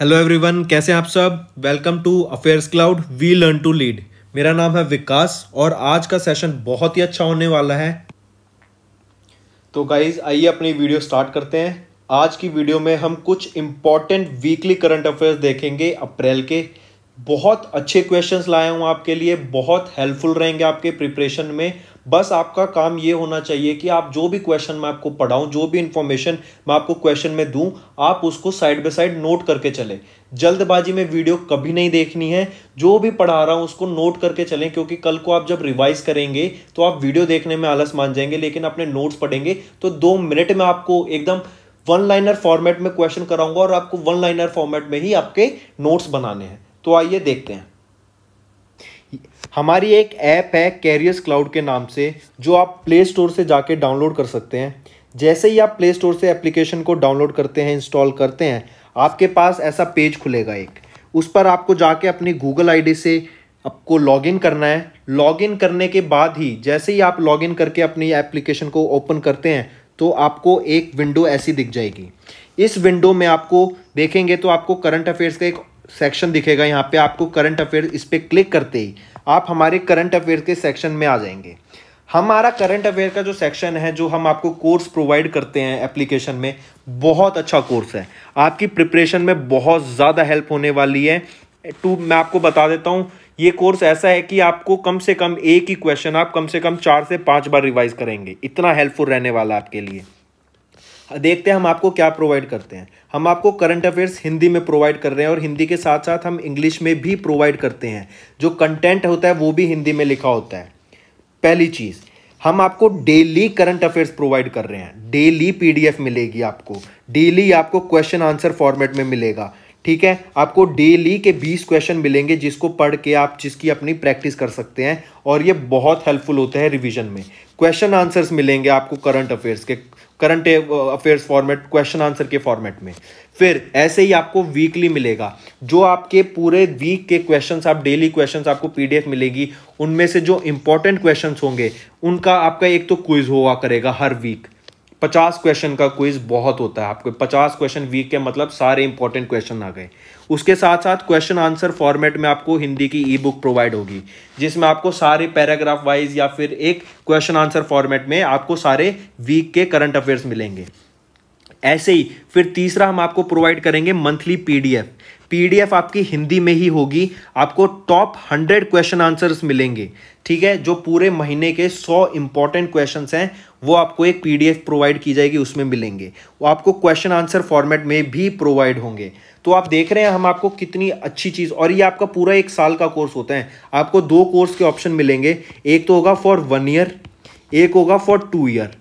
Hello everyone कैसे हैं आप सब? Welcome to affairs cloud we learn to lead मेरा नाम है विकास और आज का सेशन बहुत ही अच्छा होने वाला है। तो गाइज़ आइए अपनी वीडियो स्टार्ट करते हैं। आज की वीडियो में हम कुछ इंपॉर्टेंट वीकली करंट अफेयर्स देखेंगे अप्रैल के। बहुत अच्छे क्वेश्चंस लाया हूँ आपके लिए, बहुत हेल्पफुल रहेंगे आपके प्रिपरेशन में। बस आपका काम ये होना चाहिए कि आप जो भी क्वेश्चन मैं आपको पढ़ाऊं, जो भी इंफॉर्मेशन मैं आपको क्वेश्चन में दूँ, आप उसको साइड बाय साइड नोट करके चले। जल्दबाजी में वीडियो कभी नहीं देखनी है। जो भी पढ़ा रहा हूँ, उसको नोट करके चलें, क्योंकि कल को आप जब रिवाइज करेंगे तो आप वीडियो देखने में आलस मान जाएँगे, लेकिन अपने नोट्स पढ़ेंगे तो दो मिनट में आपको एकदम वन लाइनर फॉर्मेट में क्वेश्चन कराऊँगा और आपको वन लाइनर फॉर्मेट में ही आपके नोट्स बनाने हैं। तो आइए देखते हैं। हमारी एक ऐप है कैरियर्स क्लाउड के नाम से, जो आप प्ले स्टोर से जाके डाउनलोड कर सकते हैं। जैसे ही आप प्ले स्टोर से एप्लीकेशन को डाउनलोड करते हैं इंस्टॉल करते हैं, आपके पास ऐसा पेज खुलेगा एक। उस पर आपको जाके अपनी गूगल आईडी से आपको लॉगिन करना है। लॉगिन करने के बाद ही, जैसे ही आप लॉगिन करके अपनी एप्लीकेशन को ओपन करते हैं तो आपको एक विंडो ऐसी दिख जाएगी। इस विंडो में आपको देखेंगे तो आपको करंट अफेयर्स का एक सेक्शन दिखेगा। यहाँ पे आपको करंट अफेयर इस पर क्लिक करते ही आप हमारे करंट अफेयर के सेक्शन में आ जाएँगे। हमारा करंट अफेयर का जो सेक्शन है, जो हम आपको कोर्स प्रोवाइड करते हैं एप्लीकेशन में, बहुत अच्छा कोर्स है। आपकी प्रिपरेशन में बहुत ज़्यादा हेल्प होने वाली है। टू मैं आपको बता देता हूँ, ये कोर्स ऐसा है कि आपको कम से कम एक ही क्वेश्चन आप कम से कम चार से पाँच बार रिवाइज करेंगे। इतना हेल्पफुल रहने वाला आपके लिए। देखते हैं हम आपको क्या प्रोवाइड करते हैं। हम आपको करंट अफेयर्स हिंदी में प्रोवाइड कर रहे हैं और हिंदी के साथ साथ हम इंग्लिश में भी प्रोवाइड करते हैं। जो कंटेंट होता है वो भी हिंदी में लिखा होता है। पहली चीज़, हम आपको डेली करंट अफेयर्स प्रोवाइड कर रहे हैं। डेली पीडीएफ मिलेगी आपको। डेली आपको क्वेश्चन आंसर फॉर्मेट में मिलेगा। ठीक है? आपको डेली के 20 क्वेश्चन मिलेंगे जिसको पढ़ के आप जिसकी अपनी प्रैक्टिस कर सकते हैं और ये बहुत हेल्पफुल होता है रिवीजन में। क्वेश्चन आंसर्स मिलेंगे आपको करंट अफेयर्स के current affairs format question answer के फॉर्मेट में। फिर ऐसे ही आपको वीकली मिलेगा। जो आपके पूरे वीक के क्वेश्चंस आप डेली क्वेश्चंस आपको पीडीएफ मिलेगी, उनमें से जो इंपॉर्टेंट क्वेश्चंस होंगे, उनका आपका एक तो क्विज हुआ करेगा हर वीक पचास क्वेश्चन का क्विज बहुत होता है आपको। पचास क्वेश्चन वीक के मतलब सारे इंपॉर्टेंट क्वेश्चन आ गए। उसके साथ साथ क्वेश्चन आंसर फॉर्मेट में आपको हिंदी की ई बुक प्रोवाइड होगी, जिसमें आपको सारे पैराग्राफ वाइज या फिर एक क्वेश्चन आंसर फॉर्मेट में आपको सारे वीक के करंट अफेयर्स मिलेंगे। ऐसे ही, फिर तीसरा हम आपको प्रोवाइड करेंगे मंथली पीडीएफ पीडीएफ आपकी हिंदी में ही होगी, आपको टॉप हंड्रेड क्वेश्चन आंसर्स मिलेंगे, ठीक है? जो पूरे महीने के सौ इंपॉर्टेंट क्वेश्चन हैं, वो आपको एक पीडीएफ प्रोवाइड की जाएगी, उसमें मिलेंगे। वो आपको क्वेश्चन आंसर फॉर्मेट में भी प्रोवाइड होंगे। तो आप देख रहे हैं, हम आपको कितनी अच्छी चीज़, और ये आपका पूरा एक साल का कोर्स होता है। आपको दो कोर्स के ऑप्शन मिलेंगे। एक तो होगा फॉर वन ईयर एक होगा फॉर टू ईयर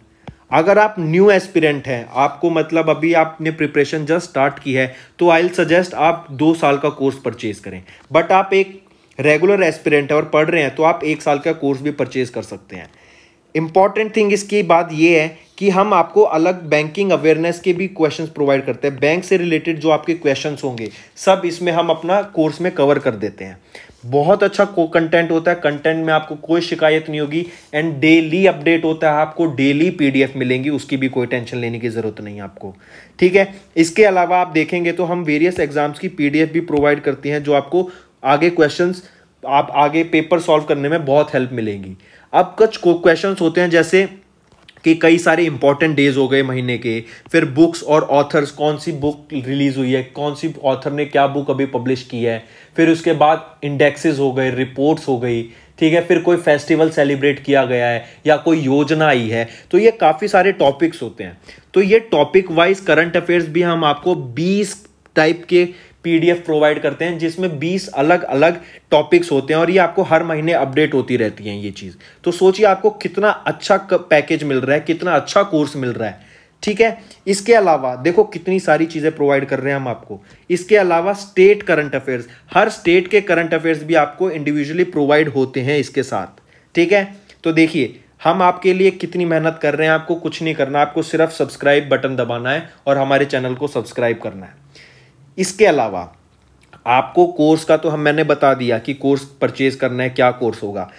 अगर आप न्यू एस्पिरेंट हैं, आपको मतलब अभी आपने प्रिपरेशन जस्ट स्टार्ट की है तो आई सजेस्ट आप दो साल का कोर्स परचेज करें। बट आप एक रेगुलर एस्पिरेंट है और पढ़ रहे हैं तो आप एक साल का कोर्स भी परचेज कर सकते हैं। इंपॉर्टेंट थिंग इसकी बात ये है कि हम आपको अलग बैंकिंग अवेयरनेस के भी क्वेश्चंस प्रोवाइड करते हैं। बैंक से रिलेटेड जो आपके क्वेश्चंस होंगे, सब इसमें हम अपना कोर्स में कवर कर देते हैं। बहुत अच्छा को कंटेंट होता है कंटेंट में आपको कोई शिकायत नहीं होगी एंड डेली अपडेट होता है, आपको डेली पीडीएफ मिलेंगी, उसकी भी कोई टेंशन लेने की ज़रूरत नहीं है आपको। ठीक है? इसके अलावा आप देखेंगे तो हम वेरियस एग्ज़ाम्स की पीडीएफ भी प्रोवाइड करती हैं, जो आपको आगे क्वेश्चन आप आगे पेपर सॉल्व करने में बहुत हेल्प मिलेंगी। अब कुछ क्वेश्चन होते हैं, जैसे कि कई सारे इंपॉर्टेंट डेज़ हो गए महीने के, फिर बुक्स और ऑथर्स कौन सी बुक रिलीज़ हुई है, कौन सी ऑथर ने क्या बुक अभी पब्लिश की है, फिर उसके बाद इंडेक्सेस हो गए रिपोर्ट्स हो गई, ठीक है, फिर कोई फेस्टिवल सेलिब्रेट किया गया है, या कोई योजना आई है तो ये काफ़ी सारे टॉपिक्स होते हैं। तो ये टॉपिक वाइज करंट अफेयर्स भी हम आपको 20 टाइप के पीडीएफ प्रोवाइड करते हैं, जिसमें 20 अलग अलग टॉपिक्स होते हैं और ये आपको हर महीने अपडेट होती रहती हैं ये चीज़। तो सोचिए आपको कितना अच्छा पैकेज मिल रहा है, कितना अच्छा कोर्स मिल रहा है, ठीक है? इसके अलावा, देखो कितनी सारी चीज़ें प्रोवाइड कर रहे हैं हम आपको। इसके अलावा स्टेट करंट अफेयर्स हर स्टेट के करंट अफेयर्स भी आपको इंडिविजुअली प्रोवाइड होते हैं इसके साथ, ठीक है? तो देखिए, हम आपके लिए कितनी मेहनत कर रहे हैं, आपको कुछ नहीं करना, आपको सिर्फ़ सब्सक्राइब बटन दबाना है और हमारे चैनल को सब्सक्राइब करना है। इसके अलावा, आपको कोर्स का तो हम, मैंने बता दिया कि कोर्स परचेज करना है, क्या कोर्स होगा।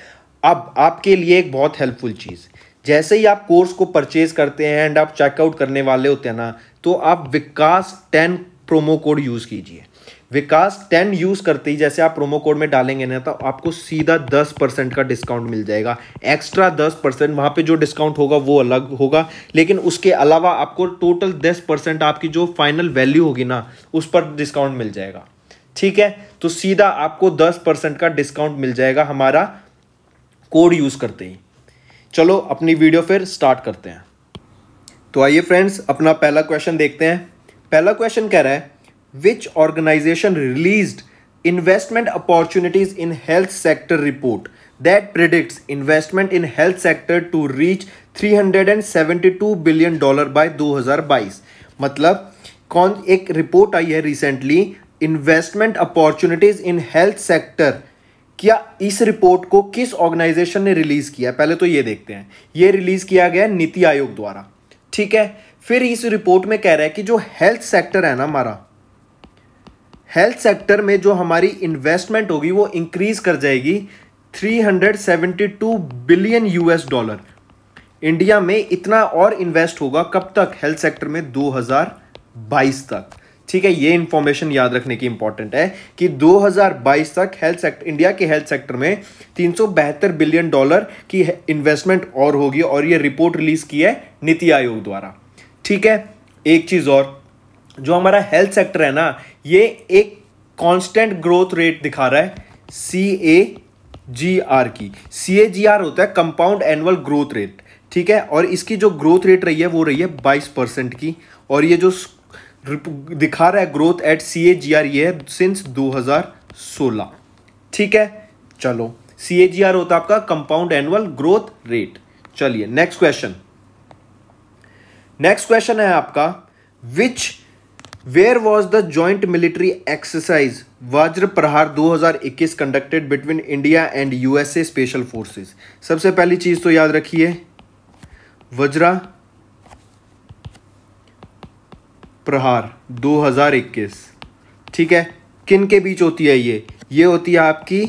अब आपके लिए एक बहुत हेल्पफुल चीज़, जैसे ही आप कोर्स को परचेज करते हैं एंड आप चेकआउट करने वाले होते हैं ना तो आप Vikas ten promo code use कीजिए। विकास टेन यूज़ करते ही जैसे आप प्रोमो कोड में डालेंगे ना तो आपको सीधा दस परसेंट का डिस्काउंट मिल जाएगा। एक्स्ट्रा दस परसेंट वहाँ पर जो डिस्काउंट होगा, वो अलग होगा। लेकिन उसके अलावा आपको टोटल दस परसेंट आपकी जो फाइनल वैल्यू होगी ना, उस पर डिस्काउंट मिल जाएगा। ठीक है? तो सीधा आपको दस परसेंट का डिस्काउंट मिल जाएगा हमारा कोड यूज़ करते ही। चलो, अपनी वीडियो फिर स्टार्ट करते हैं। तो आइए फ्रेंड्स, अपना पहला क्वेश्चन देखते हैं। पहला क्वेश्चन कह रहा है which organization released investment opportunities in health sector report that predicts investment in health sector to reach 372 billion dollar by 2022 मतलब कौन एक रिपोर्ट आई है recently investment opportunities in health sector क्या इस रिपोर्ट को किस ऑर्गेनाइजेशन ने रिलीज़ किया? पहले तो ये देखते हैं। ये रिलीज़ किया गया नीति आयोग द्वारा। ठीक है? फिर इस रिपोर्ट में कह रहा है कि जो हेल्थ सेक्टर है ना हमारा हेल्थ सेक्टर में जो हमारी इन्वेस्टमेंट होगी, वो इंक्रीज कर जाएगी 372 बिलियन यूएस डॉलर इंडिया में इतना और इन्वेस्ट होगा कब तक? हेल्थ सेक्टर में 2022 तक। ठीक है, ये इंफॉर्मेशन याद रखने की इंपॉर्टेंट है कि 2022 तक हेल्थ सेक्टर इंडिया के हेल्थ सेक्टर में तीन सौ बहत्तर बिलियन डॉलर की इन्वेस्टमेंट और होगी और ये रिपोर्ट रिलीज़ की है नीति आयोग द्वारा। ठीक है, एक चीज़ और, जो हमारा हेल्थ सेक्टर है ना ये एक कांस्टेंट ग्रोथ रेट दिखा रहा है सी ए जी आर की। सी ए जी आर होता है कंपाउंड एनुअल ग्रोथ रेट ठीक है? और इसकी जो ग्रोथ रेट रही है, वो रही है बाईस परसेंट की। और ये जो दिखा रहा है growth at C A G R ये है सिंस 2016 ठीक है? चलो सी ए जी आर होता है आपका कंपाउंड एनुअल ग्रोथ रेट चलिए नेक्स्ट क्वेश्चन नेक्स्ट क्वेश्चन है आपका which where was the joint military exercise Vajra Prahar 2021 conducted between India and USA special forces सबसे पहली चीज़ तो याद रखिए। वज्रा प्रहार 2021 ठीक है? किन के बीच होती है ये? ये होती है आपकी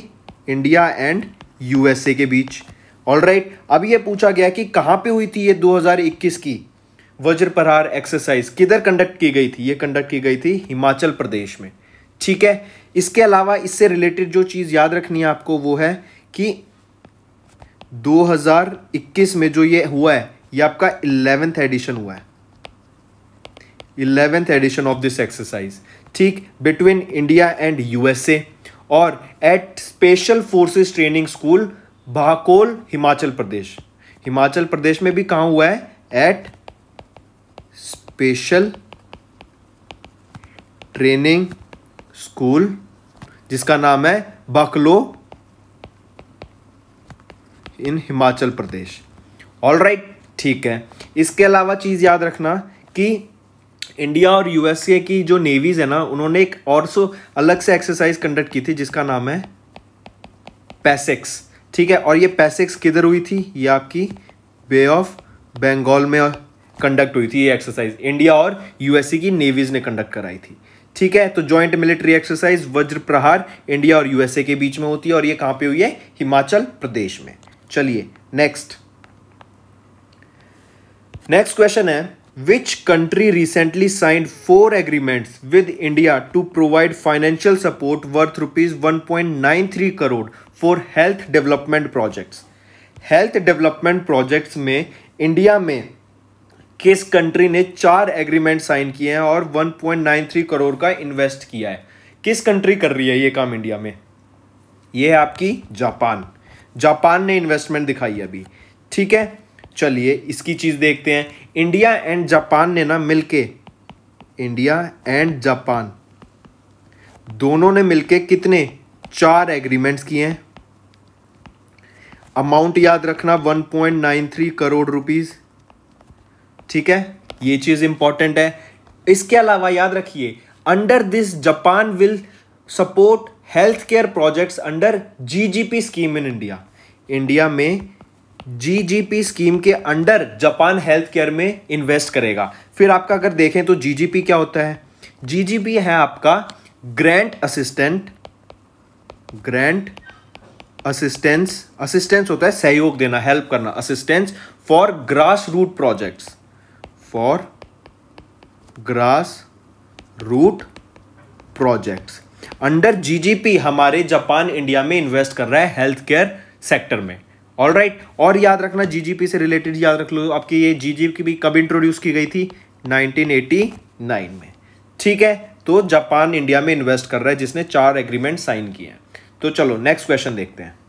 इंडिया एंड यूएसए के बीच। ऑल राइट right, अब ये पूछा गया कि कहाँ पे हुई थी ये 2021 की? वज्र प्रहार एक्सरसाइज किधर कंडक्ट की गई थी? ये कंडक्ट की गई थी हिमाचल प्रदेश में। ठीक है? इसके अलावा इससे रिलेटेड जो चीज़ याद रखनी है आपको वो है कि 2021 में जो ये हुआ है, ये आपका इलेवेंथ एडिशन हुआ है। Eleventh edition of this exercise ठीक? बिटवीन इंडिया एंड यूएसए और at special forces training school Bhakol Himachal Pradesh Himachal Pradesh में भी कहा हुआ है? एट स्पेशल ट्रेनिंग स्कूल जिसका नाम है Bakloh in Himachal Pradesh. All right ठीक है। इसके अलावा चीज़ याद रखना कि इंडिया और यूएसए की जो नेवीज है ना, उन्होंने एक और सो अलग से एक्सरसाइज कंडक्ट की थी, जिसका नाम है पैसेक्स ठीक है, और ये पैसेक्स किधर हुई थी? ये आपकी बे ऑफ़ बंगाल में कंडक्ट हुई थी ये एक्सरसाइज इंडिया और यूएसए की नेवीज ने कंडक्ट कराई थी। ठीक है? तो ज्वाइंट मिलिट्री एक्सरसाइज वज्र प्रहार इंडिया और यूएसए के बीच में होती है और ये कहाँ पे हुई है? हिमाचल प्रदेश में। चलिए नेक्स्ट नेक्स्ट क्वेश्चन है which country recently signed four agreements with India to provide financial support worth rupees one point nine three crore for health development projects health development projects में इंडिया में किस कंट्री ने चार agreement sign किए हैं और 1.93 करोड़ का इन्वेस्ट किया है? किस कंट्री कर रही है ये काम इंडिया में? ये है आपकी जापान। जापान ने इन्वेस्टमेंट दिखाई अभी। ठीक है, चलिए इसकी चीज़ देखते हैं। इंडिया एंड जापान ने ना मिलके, इंडिया एंड जापान, दोनों ने मिलके कितने? चार एग्रीमेंट्स किए हैं। अमाउंट याद रखना 1.93 करोड़ रुपीस ठीक है? ये चीज़ इंपॉर्टेंट है। इसके अलावा याद रखिए under this Japan will support health care projects under GGP scheme in India India में जीजीपी स्कीम के अंडर जापान हेल्थ केयर में इन्वेस्ट करेगा। फिर आपका अगर देखें तो जीजीपी क्या होता है? जीजीपी है आपका grant assistant grant assistance assistance होता है सहयोग देना हेल्प करना assistance for grass root projects for grass root projects under GGP हमारे जापान, इंडिया में इन्वेस्ट कर रहा है हेल्थ केयर सेक्टर में। All right right? और याद रखना जीजीपी से रिलेटेड याद रख लो। आपकी ये जीजीपी भी कब इंट्रोड्यूस की गई थी? 1989 में। ठीक है? तो जापान, इंडिया में इन्वेस्ट कर रहा है, जिसने चार एग्रीमेंट साइन किए हैं। तो चलो नेक्स्ट क्वेश्चन देखते हैं।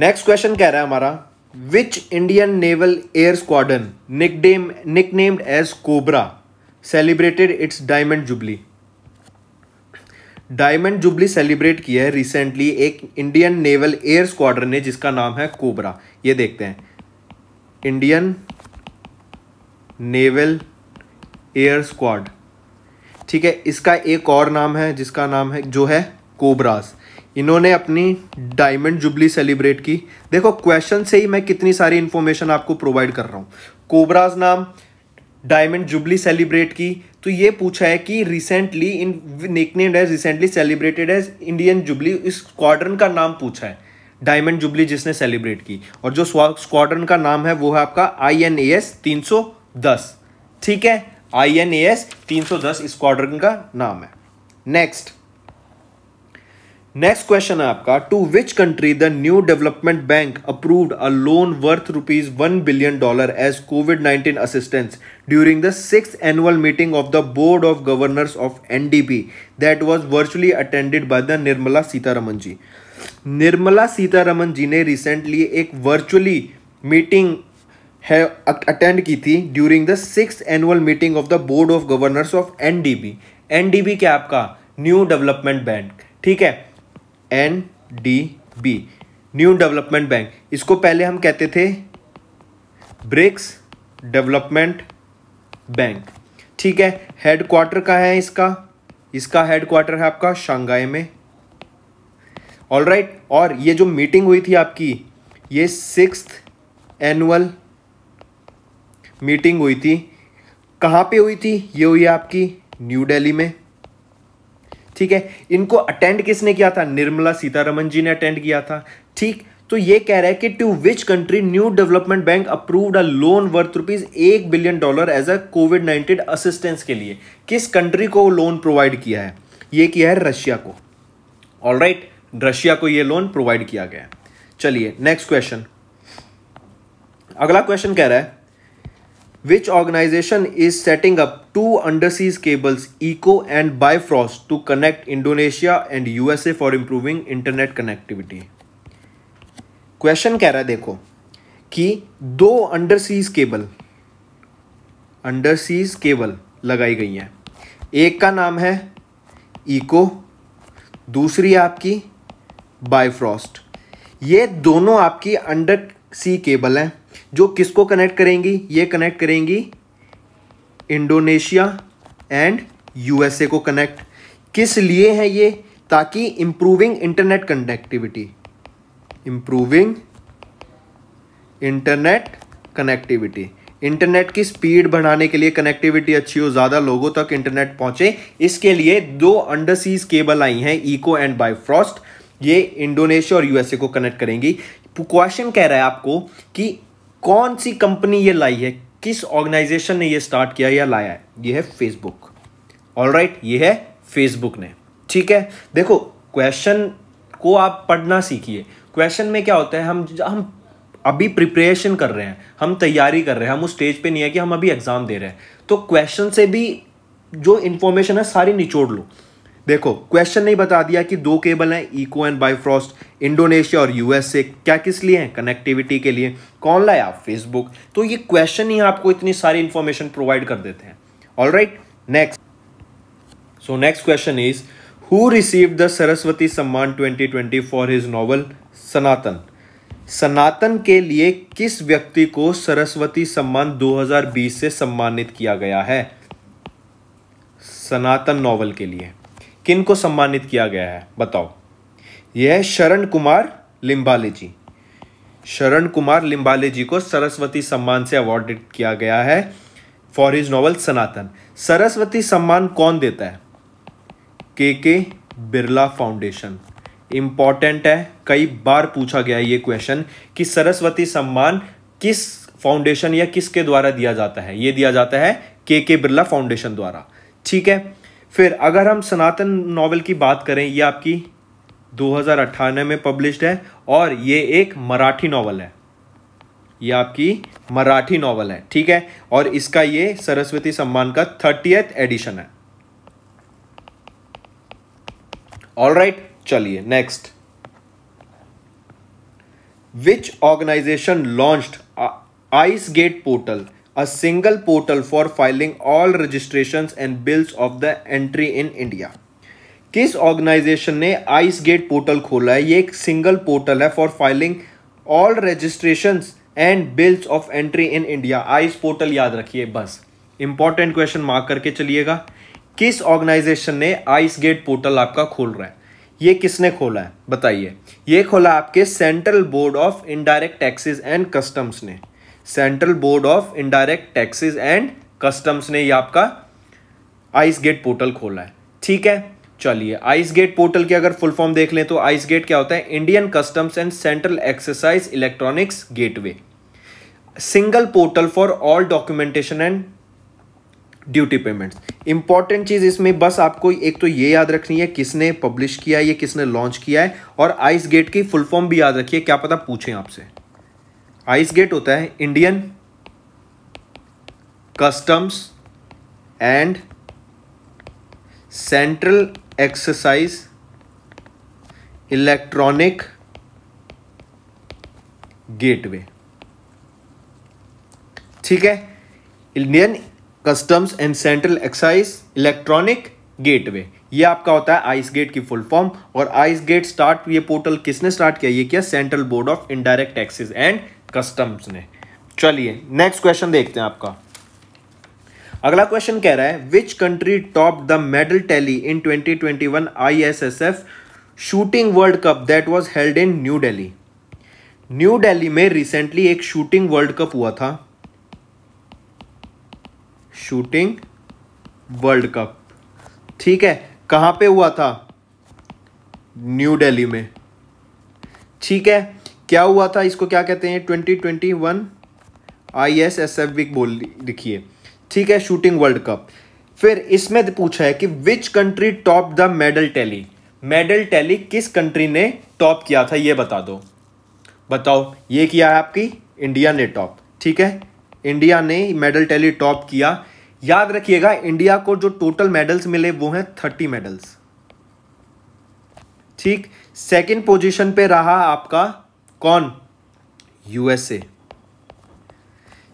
नेक्स्ट क्वेश्चन कह रहा है हमारा which Indian naval air squadron nickname nicknamed as cobra celebrated its diamond jubilee diamond jubilee celebrate किया है रिसेंटली एक इंडियन नेवल एयर स्क्वाड्रन ने, जिसका नाम है कोबरा ये देखते हैं। इंडियन नेवल एयर स्क्वाड ठीक है, इसका एक और नाम है, जिसका नाम है, जो है कोबरास इन्होंने अपनी डायमंड जुबली सेलिब्रेट की। देखो क्वेश्चन से ही मैं कितनी सारी इंफॉर्मेशन आपको प्रोवाइड कर रहा हूँ। कोबराज नाम डायमंड जुबली सेलिब्रेट की। तो ये पूछा है कि recently in nicknamed as recently celebrated as Indian jubilee इस स्क्वाड्रन का नाम पूछा है। डायमंड जुबली जिसने सेलिब्रेट की। और जो स्क्वाड्रन का नाम है, वो है आपका आई एन ए एस तीन सौ दस। ठीक है? आई एन ए एस तीन सौ दस स्क्वाड्रन का नाम है। नेक्स्ट नेक्स्ट क्वेश्चन है आपका to which country the new development bank approved a loan worth rupees one billion dollar as covid nineteen assistance during the six annual meeting of the board of governors of NDB that was virtually attended by the Nirmala Sitharaman ji Nirmala Sitharaman ji ने recently एक virtually meeting है attend की थी during the six annual meeting of the board of governors of NDB NDB क्या आपका? New development bank ठीक है? N D B new development bank इसको पहले हम कहते थे ब्रिक्स डेवलपमेंट बैंक। ठीक है हेडक्वार्टर का है इसका। इसका हेडक्वार्टर है आपका शंघाई में। ऑल राइट right, और ये जो मीटिंग हुई थी आपकी ये सिक्स एनुअल मीटिंग हुई थी। कहाँ पे हुई थी? ये हुई आपकी न्यू दिल्ली में। ठीक है? इनको अटेंड किसने किया था? निर्मला सीतारमन जी ने अटेंड किया था। ठीक? तो ये कह रहा है कि to which country new development bank approved a loan worth rupees एक billion dollar as a covid nineteen assistance के लिए? किस कंट्री को लोन प्रोवाइड किया है? ये किया है रशिया को। ऑल राइट रशिया को ये लोन प्रोवाइड किया गया चलिए नेक्स्ट क्वेश्चन अगला क्वेश्चन कह रहा है which organization is setting up two underseas cables eco and bifrost to connect indonesia and usa for improving internet connectivity question कह रहा है देखो कि दो अंडरसीज केबल अंडरसीज केबल लगाई गई हैं एक का नाम है इको दूसरी आपकी बायफ्रॉस्ट ये दोनों आपकी अंडर सी केबल हैं जो किसको कनेक्ट करेंगी? ये कनेक्ट करेंगी इंडोनेशिया एंड यूएसए को कनेक्ट किस लिए है ये? ताकि improving internet connectivity improving internet connectivity internet की स्पीड बढ़ाने के लिए कनेक्टिविटी अच्छी हो, ज़्यादा लोगों तक इंटरनेट पहुँचे। इसके लिए दो अंडरसीज केबल आई हैं इको एंड बायफ्रॉस्ट ये इंडोनेशिया और यूएसए को कनेक्ट करेंगी। क्वेश्चन कह रहा है आपको कि कौन सी कंपनी ये लाई है? किस ऑर्गेनाइजेशन ने ये स्टार्ट किया या लाया है? ये है फेसबुक ऑल राइट ये है फेसबुक ने। ठीक है? देखो क्वेश्चन को आप पढ़ना सीखिए। क्वेश्चन में क्या होता है? हम हम अभी प्रिपरेशन कर रहे हैं। हम तैयारी कर रहे हैं। हम उस स्टेज पे नहीं है कि हम अभी एग्ज़ाम दे रहे हैं। तो क्वेश्चन से भी जो इंफॉर्मेशन है, सारी निचोड़ लो। देखो क्वेश्चन नहीं बता दिया कि दो केबल हैं इको एंड बायोफ्रॉस्ट इंडोनेशिया और यूएस से क्या किस लिए हैं? कनेक्टिविटी के लिए। कौन लाया? फेसबुक तो ये क्वेश्चन ही आपको इतनी सारी इंफॉर्मेशन प्रोवाइड कर देते हैं। All right next so next question is who receive the Saraswati Samman 2020 for his novel Sanatan Sanatan के लिए किस व्यक्ति को सरस्वती सम्मान 2020 से सम्मानित किया गया है? सनातन नॉवल के लिए। किन को सम्मानित किया गया है? बताओ। यह है शरण कुमार लिम्बाले जी। शरण कुमार लिम्बाले जी को सरस्वती सम्मान से अवॉर्डेड किया गया है for his novel Sanatan. Saraswati Samman कौन देता है? के के बिरला फाउंडेशन इंपॉर्टेंट है। कई बार पूछा गया ये क्वेश्चन कि सरस्वती सम्मान किस फाउंडेशन या किसके द्वारा दिया जाता है? ये दिया जाता है के के बिरला फाउंडेशन द्वारा। ठीक है? फिर अगर हम सनातन नॉवल की बात करें, ये आपकी दो हज़ार अठारह में पब्लिश्ड है और ये एक मराठी नॉवल है। ये आपकी मराठी नॉवल है, ठीक है? और इसका ये सरस्वती सम्मान का थर्टीएथ एडिशन है। ऑल राइट चलिए next which organization launched ICEGATE portal a single portal for filing all registration and bills of the entry in India किस ऑर्गेनाइजेशन ने आइस गेट पोर्टल खोला है? ये एक सिंगल पोर्टल है for filing all registration and bills of entry in India ice portal याद रखिए, बस। इंपॉर्टेंट क्वेश्चन मार्क करके चलिएगा। किस ऑर्गेनाइजेशन ने आइस गेट पोर्टल आपका खोल रहा है? ये किसने खोला है? बताइए। ये खोला आपके central board of indirect taxes and customs ने। Central board of indirect taxes and customs ने ये आपका आइस गेट पोर्टल खोला है। ठीक है, चलिए, आइस गेट पोर्टल की अगर फुल फॉर्म देख लें तो आइस गेट क्या होता है? Indian customs and central exercise electronics gateway. Single portal for all documentation and duty payments. Important चीज़ इसमें बस आपको एक तो ये याद रखनी है, किसने पब्लिश किया है, ये किसने लॉन्च किया है, और आइस गेट की फुल फॉर्म भी याद रखिए, क्या पता पूछें आपसे। आइस गेट होता है Indian customs and central exercise electronic gateway. ठीक है? Indian customs and central excise electronic gateway. ये आपका होता है आइस गेट की फुल फॉर्म और आइस गेट स्टार्ट, ये पोर्टल किसने स्टार्ट किया? ये क्या central board of indirect taxes and customs ने। चलिए नेक्स्ट क्वेश्चन देखते हैं आपका। अगला क्वेश्चन कह रहा है which country top the medal tally in 2021 ISSF shooting world cup that was held in new Delhi new Delhi में रिसेंटली एक शूटिंग वर्ल्ड कप हुआ था। शूटिंग वर्ल्ड कप ठीक है, कहाँ पे हुआ था? न्यू दिल्ली में। ठीक है क्या हुआ था? इसको क्या कहते हैं? Twenty twenty one I S S F Wick बोल लिखिए। ठीक है शूटिंग वर्ल्ड कप फिर इसमें पूछा है कि which country top the medal tally medal tally किस कंट्री ने टॉप किया था? ये बता दो। बताओ, ये किया है आपकी? इंडिया ने टॉप ठीक है? इंडिया ने मेडल टैली टॉप किया। याद रखिएगा इंडिया को जो टोटल मेडल्स मिले, वो हैं थर्टी मेडल्स ठीक? सेकंड पोजीशन पे रहा आपका कौन? यूएसए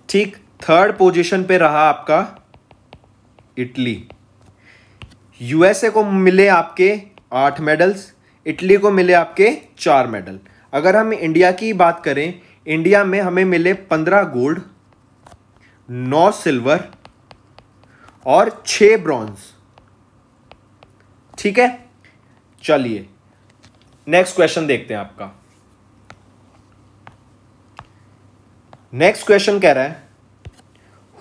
ठीक थर्ड पोजीशन पे रहा आपका इटली। यूएसए को मिले आपके आठ मेडल्स इटली को मिले आपके चार मेडल अगर हम इंडिया की बात करें इंडिया में हमें मिले पंद्रह गोल्ड नौ सिल्वर और छ ब्रॉन्ज ठीक है? चलिए नेक्स्ट क्वेश्चन देखते हैं आपका। नेक्स्ट क्वेश्चन कह रहा है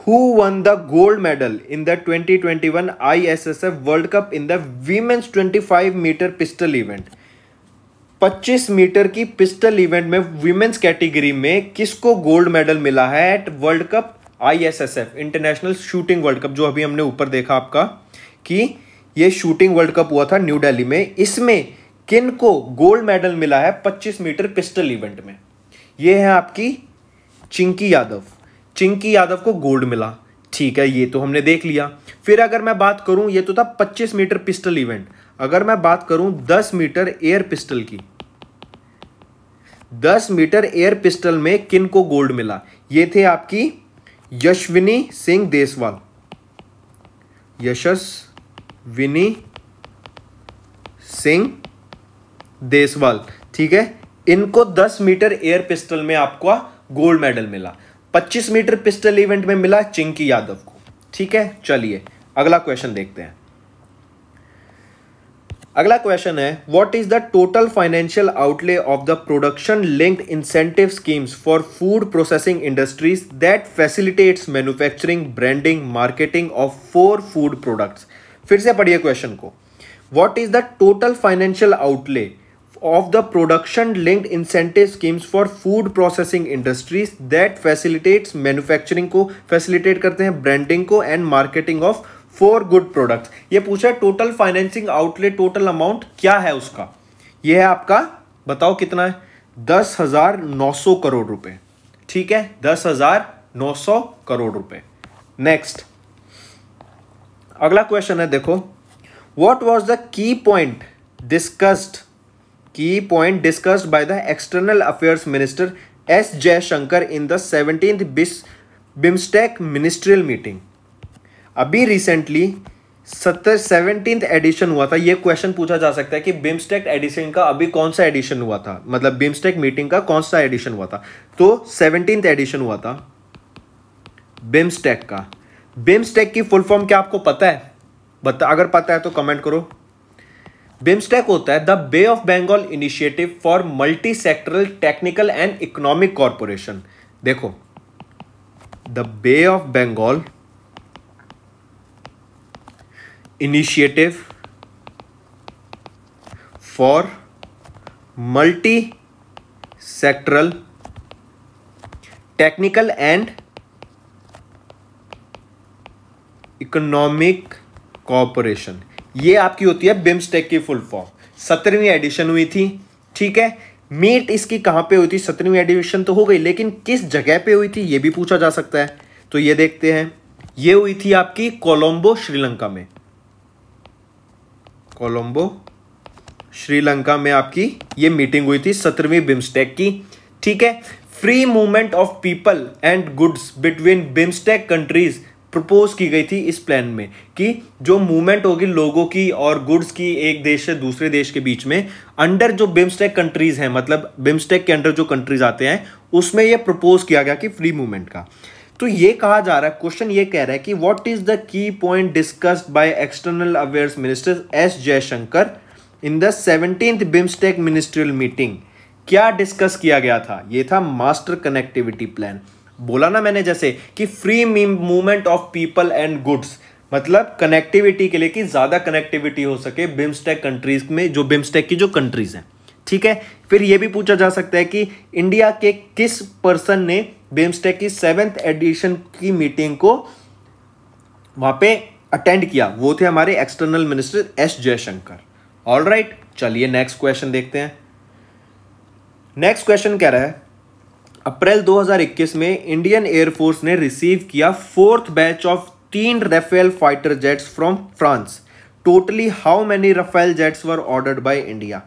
who won the gold medal in the 2021 ISSF world cup in the women's 25 meter pistol event 25 meter की पिस्टल इवेंट में वीमेंस कैटेगरी में किसको गोल्ड मेडल मिला है at world cup ISSF international shooting world cup जो अभी हमने ऊपर देखा आपका, कि ये शूटिंग वर्ल्ड कप हुआ था न्यू दिल्ली में, इसमें किन को गोल्ड मेडल मिला है 25 मीटर पिस्टल इवेंट में? ये है आपकी चिंकी यादव। चिंकी यादव को गोल्ड मिला। ठीक है, ये तो हमने देख लिया। फिर अगर मैं बात करूँ, ये तो था 25 मीटर पिस्टल इवेंट अगर मैं बात करूँ 10 मीटर एयर पिस्टल की। 10 मीटर एयर पिस्टल में किन को गोल्ड मिला? ये थे आपकी यशविनी सिंह देसवाल। यशस्विनी सिंह देसवाल। ठीक है, इनको 10 मीटर एयर पिस्टल में आपको गोल्ड मेडल मिला। 25 मीटर पिस्टल इवेंट में मिला चिंकी यादव को। ठीक है, चलिए, अगला क्वेश्चन देखते हैं। अगला क्वेश्चन है what is the total financial outlay of the production linked incentive schemes for food processing industries that facilitates manufacturing branding marketing of four food products फिर से पढ़िए क्वेश्चन को। What is the total financial outlay of the production linked incentive schemes for food processing industries that facilitates manufacturing को facilitate करते हैं branding को and marketing of for good products ये पूछा total financing outlet total amount क्या है उसका? ये है आपका, बताओ कितना है? दस हज़ार नौ सौ करोड़ रुपए। ठीक है? दस हज़ार नौ सौ करोड़ रुपए। नेक्स्ट अगला क्वेश्चन है, देखो। What was the key point discussed point discussed by the external affairs minister S Jaishankar in the seventeenth BIMSTEC ministerial meeting अभी रिसेंटली सत्तर सेवनटींथ एडिशन हुआ था। ये क्वेश्चन पूछा जा सकता है कि बिम्स्टेक एडिशन का अभी कौन सा एडिशन हुआ था? मतलब बिम्स्टेक मीटिंग का कौन सा एडिशन हुआ था? तो सेवनटींथ एडिशन हुआ था बिम्स्टेक का। बिम्स्टेक की फुल फॉर्म क्या आपको पता है? बता, अगर पता है तो कमेंट करो। बिम्स्टेक होता है, the Bay of Bengal initiative for multi sectoral technical and economic corporation. देखो, the Bay of Bengal initiative for multi sectoral technical and economic corporation. ये आपकी होती है बिम्स्टेक की फुल फॉर्म। सत्रहवीं एडिशन हुई थी, ठीक है? मीट इसकी कहाँ पे हुई थी? सत्रहवीं एडिशन तो हो गई, लेकिन किस जगह पे हुई थी ये भी पूछा जा सकता है। तो ये देखते हैं। ये हुई थी आपकी कोलंबो, श्रीलंका में। कोलंबो, श्रीलंका में आपकी ये मीटिंग हुई थी सत्रहवीं बिम्स्टेक की, ठीक है? Free movement of people and goods between BIMSTEC countries propose की गई थी इस प्लान में कि जो मूवमेंट होगी लोगों की और गुड्स की एक देश से दूसरे देश के बीच में अंडर जो बिम्स्टेक कंट्रीज़ हैं मतलब बिम्स्टेक के अंडर जो कंट्रीज़ आते हैं, उसमें यह प्रपोज किया गया कि फ्री मूवमेंट का। तो ये कहा जा रहा है क्वेश्चन ये कह रहा है कि what is the key point discussed by external affairs minister S Jaishankar in the seventeenth BIMSTEC ministerial meeting क्या डिस्कस किया गया था? ये था मास्टर कनेक्टिविटी प्लान बोला ना मैंने जैसे कि free movement of people and goods मतलब कनेक्टिविटी के लिए कि ज़्यादा कनेक्टिविटी हो सके बिम्स्टेक कंट्रीज़ में, जो बिम्स्टेक की जो कंट्रीज़ हैं। ठीक है? फिर यह भी पूछा जा सकता है कि इंडिया के किस पर्सन ने बिम्स्टेक की सेवेंथ एडिशन की मीटिंग को वहाँ पे अटेंड किया? वो थे हमारे external minister S Jaishankar all right चलिए नेक्स्ट क्वेश्चन देखते हैं। नेक्स्ट क्वेश्चन कह रहा है? अप्रैल 2021 में इंडियन एयरफोर्स ने रिसीव किया फोर्थ बैच ऑफ़ तीन Rafale fighter jets from France. Totally how many Rafale jets were ordered by India?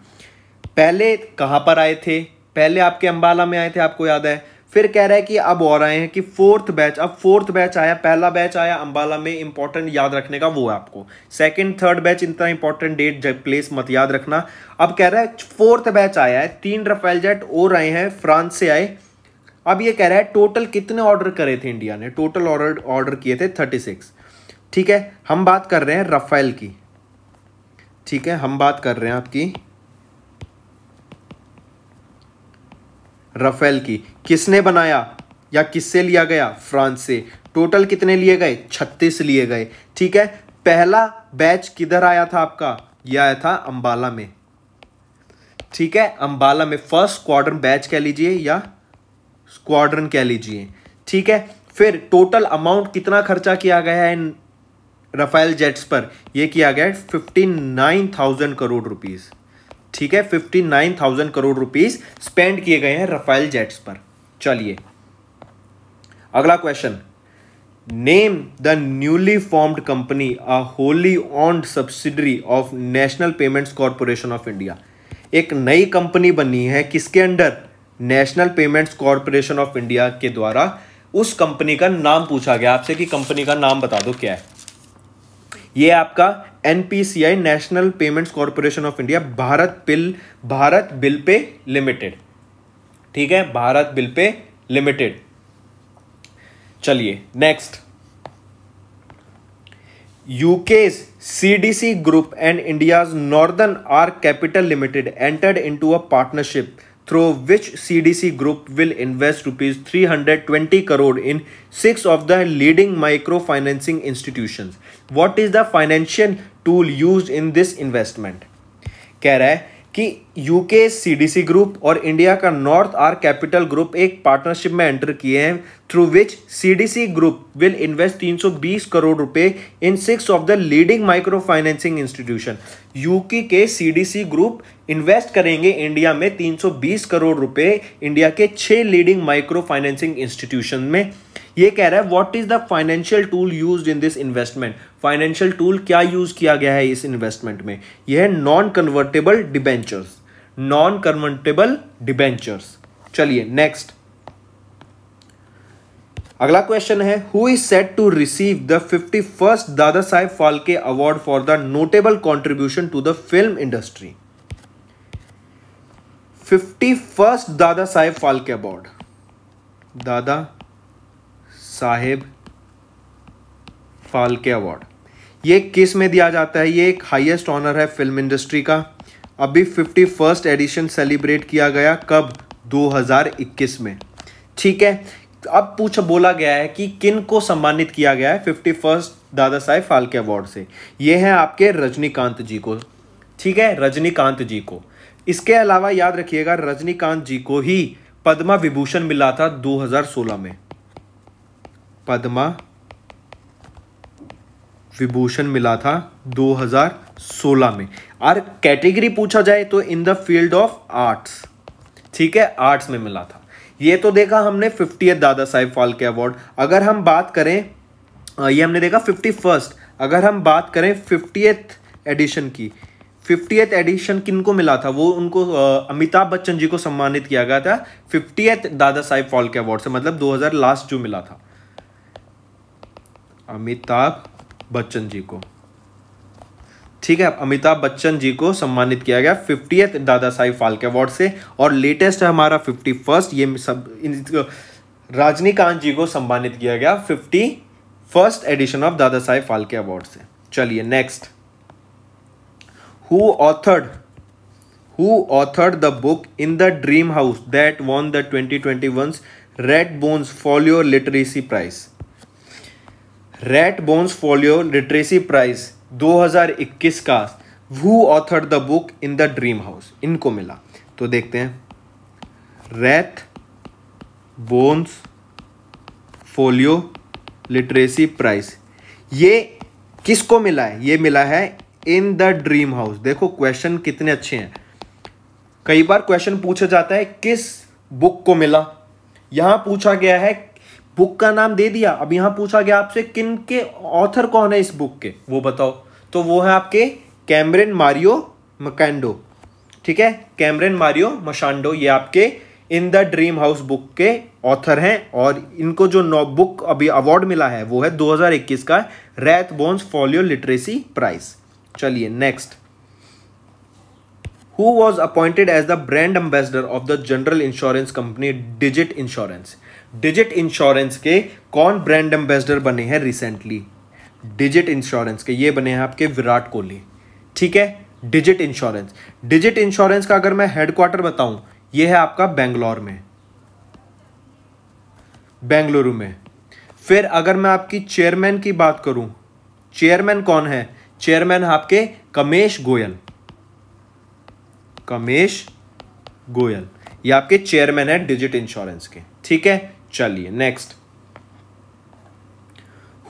पहले कहाँ पर आए थे? पहले आपके अंबाला में आए थे, आपको याद है? फिर कह रहा है कि अब और आए हैं कि फोर्थ बैच, अब फोर्थ बैच आया, पहला बैच आया अंबाला में इंपॉर्टेंट याद रखने का वो है आपको। सेकंड थर्ड बैच इतना इंपॉर्टेंट डेट प्लेस मत याद रखना। अब कह रहा है फोर्थ बैच आया है, तीन रफेल जेट और आए हैं, फ्रांस से आए। अब ये कह रहा है टोटल कितने ऑर्डर करे थे इंडिया ने? टोटल ऑर्डर ऑर्डर किए थे थर्टी सिक्स ठीक है, हम बात कर रहे हैं रफेल की। ठीक है, हम बात कर रहे हैं आपकी। रफेल की। किसने बनाया या किससे लिया गया? फ्रांस से। टोटल कितने लिए गए? छत्तीस लिए गए। ठीक है, पहला बैच किधर आया था आपका? यह आया था अंबाला में। ठीक है, अंबाला में फ़र्स्ट क्वार्टर बैच कह लीजिए या स्क्वाड्रन कह लीजिए, ठीक है? फिर टोटल अमाउंट कितना खर्चा किया गया है इन रफेल जेट्स पर? यह किया गया है fifty nine thousand crore rupees ठीक है? Fifty nine thousand crore rupees spend किए गए हैं रफाइल जेट्स पर। चलिए, अगला question name the newly formed company a wholly owned subsidiary of national payments corporation of India एक नई कंपनी बनी है किसके under national payments corporation of India के द्वारा उस कंपनी का नाम पूछा गया। आपसे कि कंपनी का नाम बता दो क्या है। ये आपका NPCI, national payments corporation of India, Bharat bill Bharat bill pay limited. ठीक है? Bharat bill pay limited. चलिए, next. CDC group and India's northern arc capital limited entered into a partnership. Through which CDC group will invest rupees 320 crore in six of the leading microfinancing institutions. What is the financial tool used in this investment? कह रहा है कि UK CDC group और India का north are capital group एक partnership में enter किए हैं through which CDC group will invest 320 crore रुपए in six of the leading micro financing institution UK के सीडीसी ग्रुप इन्वेस्ट करेंगे इंडिया में 320 करोड़ रुपए इंडिया के छह लीडिंग माइक्रो फाइनेंसिंग इंस्टीट्यूशन में। ये कह रहा है what is the financial tool used in this investment financial tool क्या यूज़ किया गया है इस इन्वेस्टमेंट में? यह है non convertible debentures non convertible debentures चलिए नेक्स्ट अगला क्वेश्चन है who is set to receive the fifty first Dadasaheb Phalke award for the notable contribution to the film industry fifty first Dadasaheb Phalke award Dada Saheb Phalke award. ये किसमें दिया जाता है, ये एक हाईएस्ट ऑनर है फ़िल्म इंडस्ट्री का। अभी फिफ्टी फ़र्स्ट एडिशन सेलिब्रेट किया गया, कब? 2021 में। ठीक है, अब पूछ, बोला गया है कि किन को सम्मानित किया गया है fifty first Dadasaheb Phalke award से। ये है आपके रजनीकांत जी को। ठीक है, रजनीकांत जी को। इसके अलावा याद रखिएगा, रजनीकांत जी को ही पद्मा विभूषण मिला था 2016 में। पद्मा विभूषण मिला था 2016 में। और कैटेगरी पूछा जाए तो in the field of arts, ठीक है, आर्ट्स में मिला था। ये तो देखा हमने फिफ्टी दादा साहेब फाल्के अवार्ड। अगर हम बात करें ये हमने देखा फिफ्टी फ़र्स्ट। अगर हम बात करें फिफ्टी एडिशन की फिफ्टी एडिशन किन को मिला था? वो उनको अमिताभ बच्चन जी को सम्मानित किया गया था फिफ्टी दादा साहेब फाल्के अवार्ड से मतलब 2000 लास्ट जो मिला था। अमिताभ बच्चन जी को। ठीक है, अमिताभ बच्चन जी को सम्मानित किया गया फिफ्टी दादा साहिब फाल्के अवार्ड से और लेटेस्ट है हमारा फिफ्टी फ़र्स्ट ये सब राजनीकांत जी को सम्मानित किया गया फिफ्टी फ़र्स्ट एडिशन ऑफ़ दादा साहिब फाल्के अवार्ड से। चलिए next who authored who authored the book in the dream house that won the twenty twenty one Rathbones folio literacy prize Rathbones folio literacy prize 2021 का who author the book in the dream house इनको मिला। तो देखते हैं। Rathbones folio literacy prize ये किसको मिला है? ये मिला है इन द ड्रीम हाउस देखो क्वेश्चन कितने अच्छे हैं। कई बार क्वेश्चन पूछा जाता है, किस बुक को मिला? यहाँ पूछा गया है बुक का नाम दे दिया। अब यहाँ पूछा गया आपसे, किन के ऑथर कौन है इस बुक के? वो बताओ। तो वो है आपके कैमरन मारियो मकैंडो। ठीक है? कैमरन मारियो मशांडो, ये आपके in the dream house book के ऑथर हैं और इनको जो नो बुक अभी अवार्ड मिला है, वो है 2021 का Rathbones folio literacy prize चलिए, next. Who was appointed as the brand ambassador of the general insurance company Digit insurance Digit insurance के कौन ब्रांड एम्बेसडर बने हैं रिसेंटली डिजिट इंश्योरेंस के, ये बने हैं आपके विराट कोहली। ठीक है? डिजिट इंश्योरेंस डिजिट इंश्योरेंस का अगर मैं हेडक्वार्टर बताऊँ, ये है आपका बेंगलोर में। बेंगलुरु में। फिर अगर मैं आपकी चेयरमैन की बात करूँ चेयरमैन कौन है? चेयरमैन आपके कमेश गोयल। कमेश गोयल। ये आपके चेयरमैन है डिजिट इंश्योरेंस के। ठीक है? चलिए next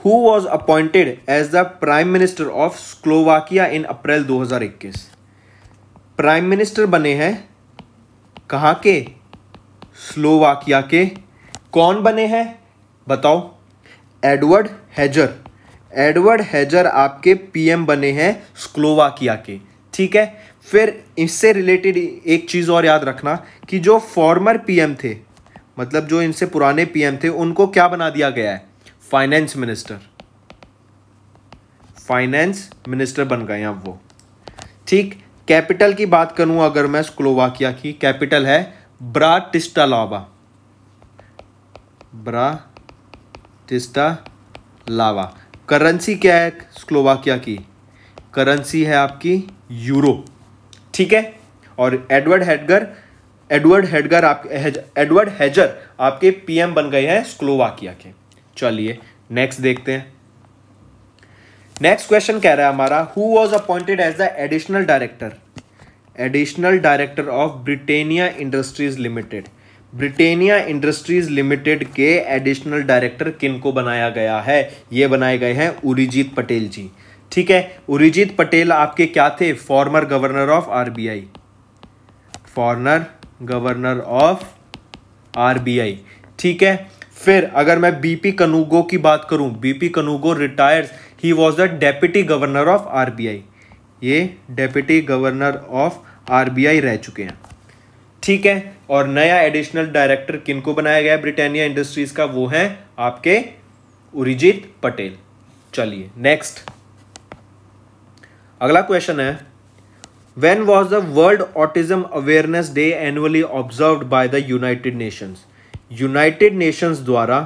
who was appointed as the prime minister of Slovakia in April 2021 prime minister बने हैं कहाँ के? स्लोवाकिया के। कौन बने हैं? बताओ। एडवर्ड हैजर एडवर्ड हेजर आपके पीएम बने हैं स्लोवाकिया के। ठीक है? फिर इससे रिलेटेड एक चीज़ और याद रखना कि जो फॉर्मर पीएम थे मतलब जो इनसे पुराने पीएम थे, उनको क्या बना दिया गया है? फाइनेंस मिनिस्टर फाइनेंस मिनिस्टर बन गए हैं वो। ठीक कैपिटल की बात करूँ अगर मैं स्लोवाकिया की कैपिटल है ब्राटिस्टा लावा ब्राटिस्टा लावा करेंसी क्या है स्लोवाकिया की? करेंसी है आपकी यूरो ठीक है? और एडवर्ड हेडगर एडवर्ड हेडगर आप एडवर्ड हेजर आपके पीएम बन गए हैं स्लोवाकिया के। चलिए नेक्स्ट देखते हैं। नेक्स्ट क्वेश्चन कह रहा है हमारा who was appointed as the additional director additional director of Britannia industries limited Britannia industries limited के एडिशनल डायरेक्टर किन को बनाया गया है? ये बनाए गए हैं उरिजीत पटेल जी। ठीक है? उरिजीत पटेल आपके क्या थे? Former governor of RBI former governor of RBI ठीक है? फिर अगर मैं बीपी कनूगो की बात करूँ BP Kanungo retires he was the deputy governor of RBI ये डेप्यूटी गवर्नर ऑफ़ आरबीआई रह चुके हैं। ठीक है? और नया एडिशनल डायरेक्टर किनको बनाया गया ब्रिटानिया इंडस्ट्रीज़ का? वो है आपके उरिजीत पटेल। चलिए नेक्स्ट अगला क्वेश्चन है when was the world autism awareness day annually observe by the united nations united nations द्वारा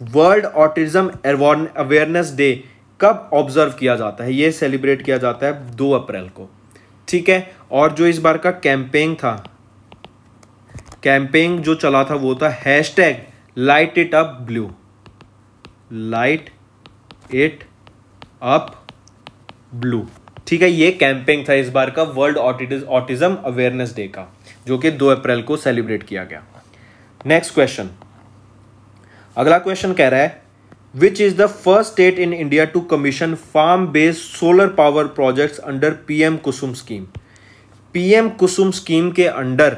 वर्ल्ड ऑटिज्म अवेयरनेस डे कब ऑब्ज़र्व किया जाता है? ये सेलिब्रेट किया जाता है दो अप्रैल को। ठीक है? और जो इस बार का कैंपेन था कैंपेन जो चला था वो था hashtag light it up blue light it up blue ठीक है, ये कैंपेन था इस बार का वर्ल्ड ऑटिज्म अवेयरनेस डे का, जो कि दो अप्रैल को सेलिब्रेट किया गया। नेक्स्ट क्वेश्चन अगला क्वेश्चन कह रहा है which is the first state in India to commission farm based solar power projects under PM Kusum scheme PM Kusum scheme के अंडर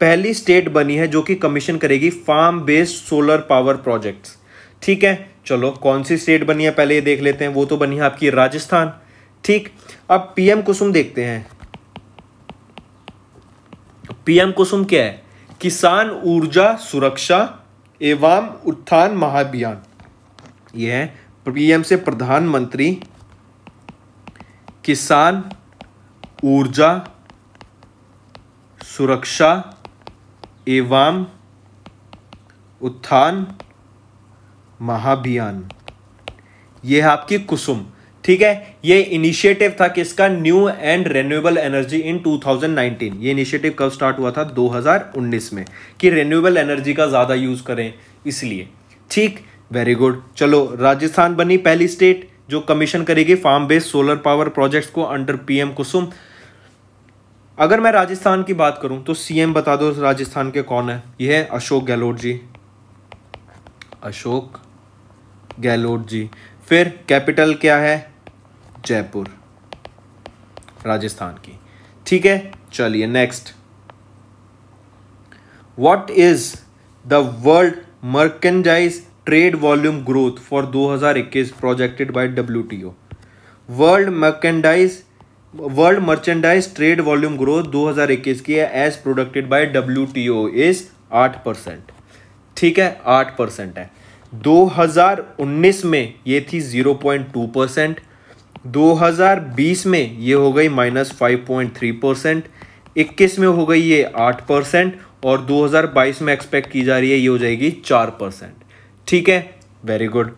पहली स्टेट बनी है जो कि कमीशन करेगी farm based solar power projects ठीक है, चलो, कौन सी स्टेट बनी है, पहले ये देख लेते हैं, वो तो बनी है आपकी राजस्थान। ठीक, अब पीएम कुसुम देखते हैं। पीएम कुसुम क्या है? किसान ऊर्जा सुरक्षा एवं उत्थान महाभियान यह है पीएम से प्रधानमंत्री किसान ऊर्जा सुरक्षा एवं उत्थान महाभियान यह है आपकी कुसुम। ठीक है, ये इनिशिएटिव था किसका? New and renewable energy in 2019 ये इनिशिएटिव कब स्टार्ट हुआ था? 2019 में। कि रेन्यूएबल एनर्जी का ज़्यादा यूज़ करें, इसलिए। ठीक वेरी गुड चलो, राजस्थान बनी पहली स्टेट जो कमीशन करेगी farm based solar power projects को अंडर पीएम कुसुम। अगर मैं राजस्थान की बात करूँ तो सीएम बता दो, राजस्थान के कौन है? यह है अशोक गहलोत जी। अशोक गहलोत जी। फिर कैपिटल क्या है? जयपुर। राजस्थान की। ठीक है, चलिए next what is the world merchandise trade volume growth for 2021 projected by WTO world merchandise world merchandise trade volume growth 2021 की है as projected by WTO is आठ परसेंट ठीक है, आठ परसेंट है। 2019 में ये थी 0.2 परसेंट, दो हज़ार बीस में ये हो गई minus five point three percent, इक्कीस में हो गई ये आठ परसेंट और 2022 में एक्सपेक्ट की जा रही है ये हो जाएगी चार परसेंट। ठीक है? वेरी गुड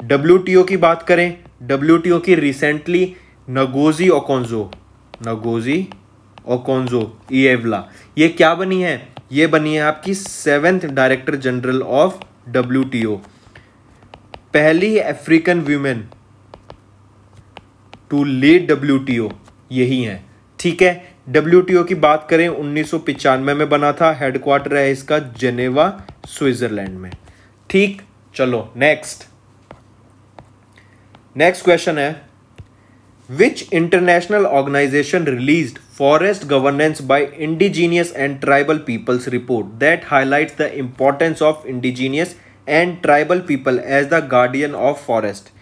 डब्ल्यूटीओ की बात करें डब्ल्यूटीओ की recently Ngozi Okonjo Ngozi Okonjo Iweala ये क्या बनी है? ये बनी है आपकी seventh director general of WTO पहली African women to lead W यही है। ठीक है डब्ल्यूटीओ की बात करें, उन्नीस में बना था हेडक्वार्टर है इसका जेनेवा स्विट्जरलैंड में। ठीक, चलो नेक्स्ट नेक्स्ट क्वेश्चन है which international organisation release forest governance by indigenous and tribal peoples report that highlight the importance of indigenous and tribal people as the guardian of forest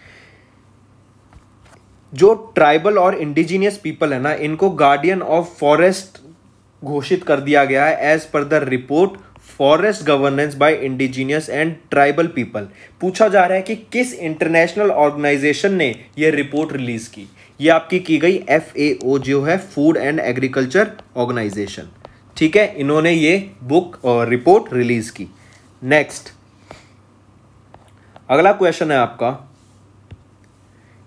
जो tribal और indigenous people है ना, इनको guardian of forest घोषित कर दिया गया है as per the report forest governance by indigenous and tribal people पूछा जा रहा है कि किस इंटरनेशनल ऑर्गेनाइजेशन ने यह रिपोर्ट रिलीज़ की? ये आपकी की गई एफ़ जो है फ़ूड एंड एग्रीकल्चर ऑर्गेनाइजेशन ठीक है? इन्होंने ये बुक और रिपोर्ट रिलीज़ की. नेक्स्ट अगला क्वेश्चन है आपका.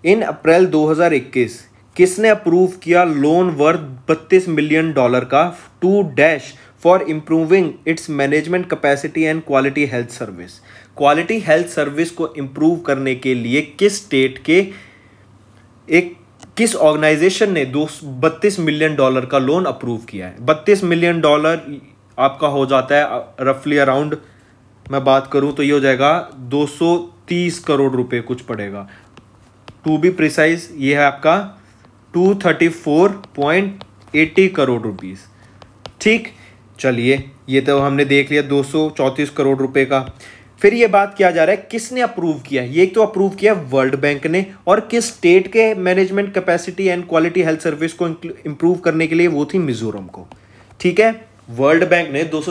इन अप्रैल 2021 किसने अप्रूव किया लोन वर्थ 32 मिलियन डॉलर का to dash for improving its management capacity and quality health service quality health service को इम्प्रूव करने के लिए किस स्टेट के एक किस ऑर्गेनाइजेशन ने दो बत्तीस मिलियन डॉलर का लोन अप्रूव किया है? बत्तीस मिलियन डॉलर आपका हो जाता है रफली अराउंड मैं बात करूँ तो ये हो जाएगा 230 करोड़ रुपए कुछ पड़ेगा। टू बी प्रिसाइज ये है आपका 234.80 करोड़ रुपीस। ठीक, चलिए, ये तो हमने देख लिया, दो सौ चौंतीस करोड़ रुपए का। फिर ये बात किया जा रहा है, किसने अप्रूव किया ये तो अप्रूव किया वर्ल्ड बैंक ने, और किस स्टेट के management capacity and quality health service को इंप्रूव करने के लिए वो थी मिजोरम को। ठीक है? वर्ल्ड बैंक ने दो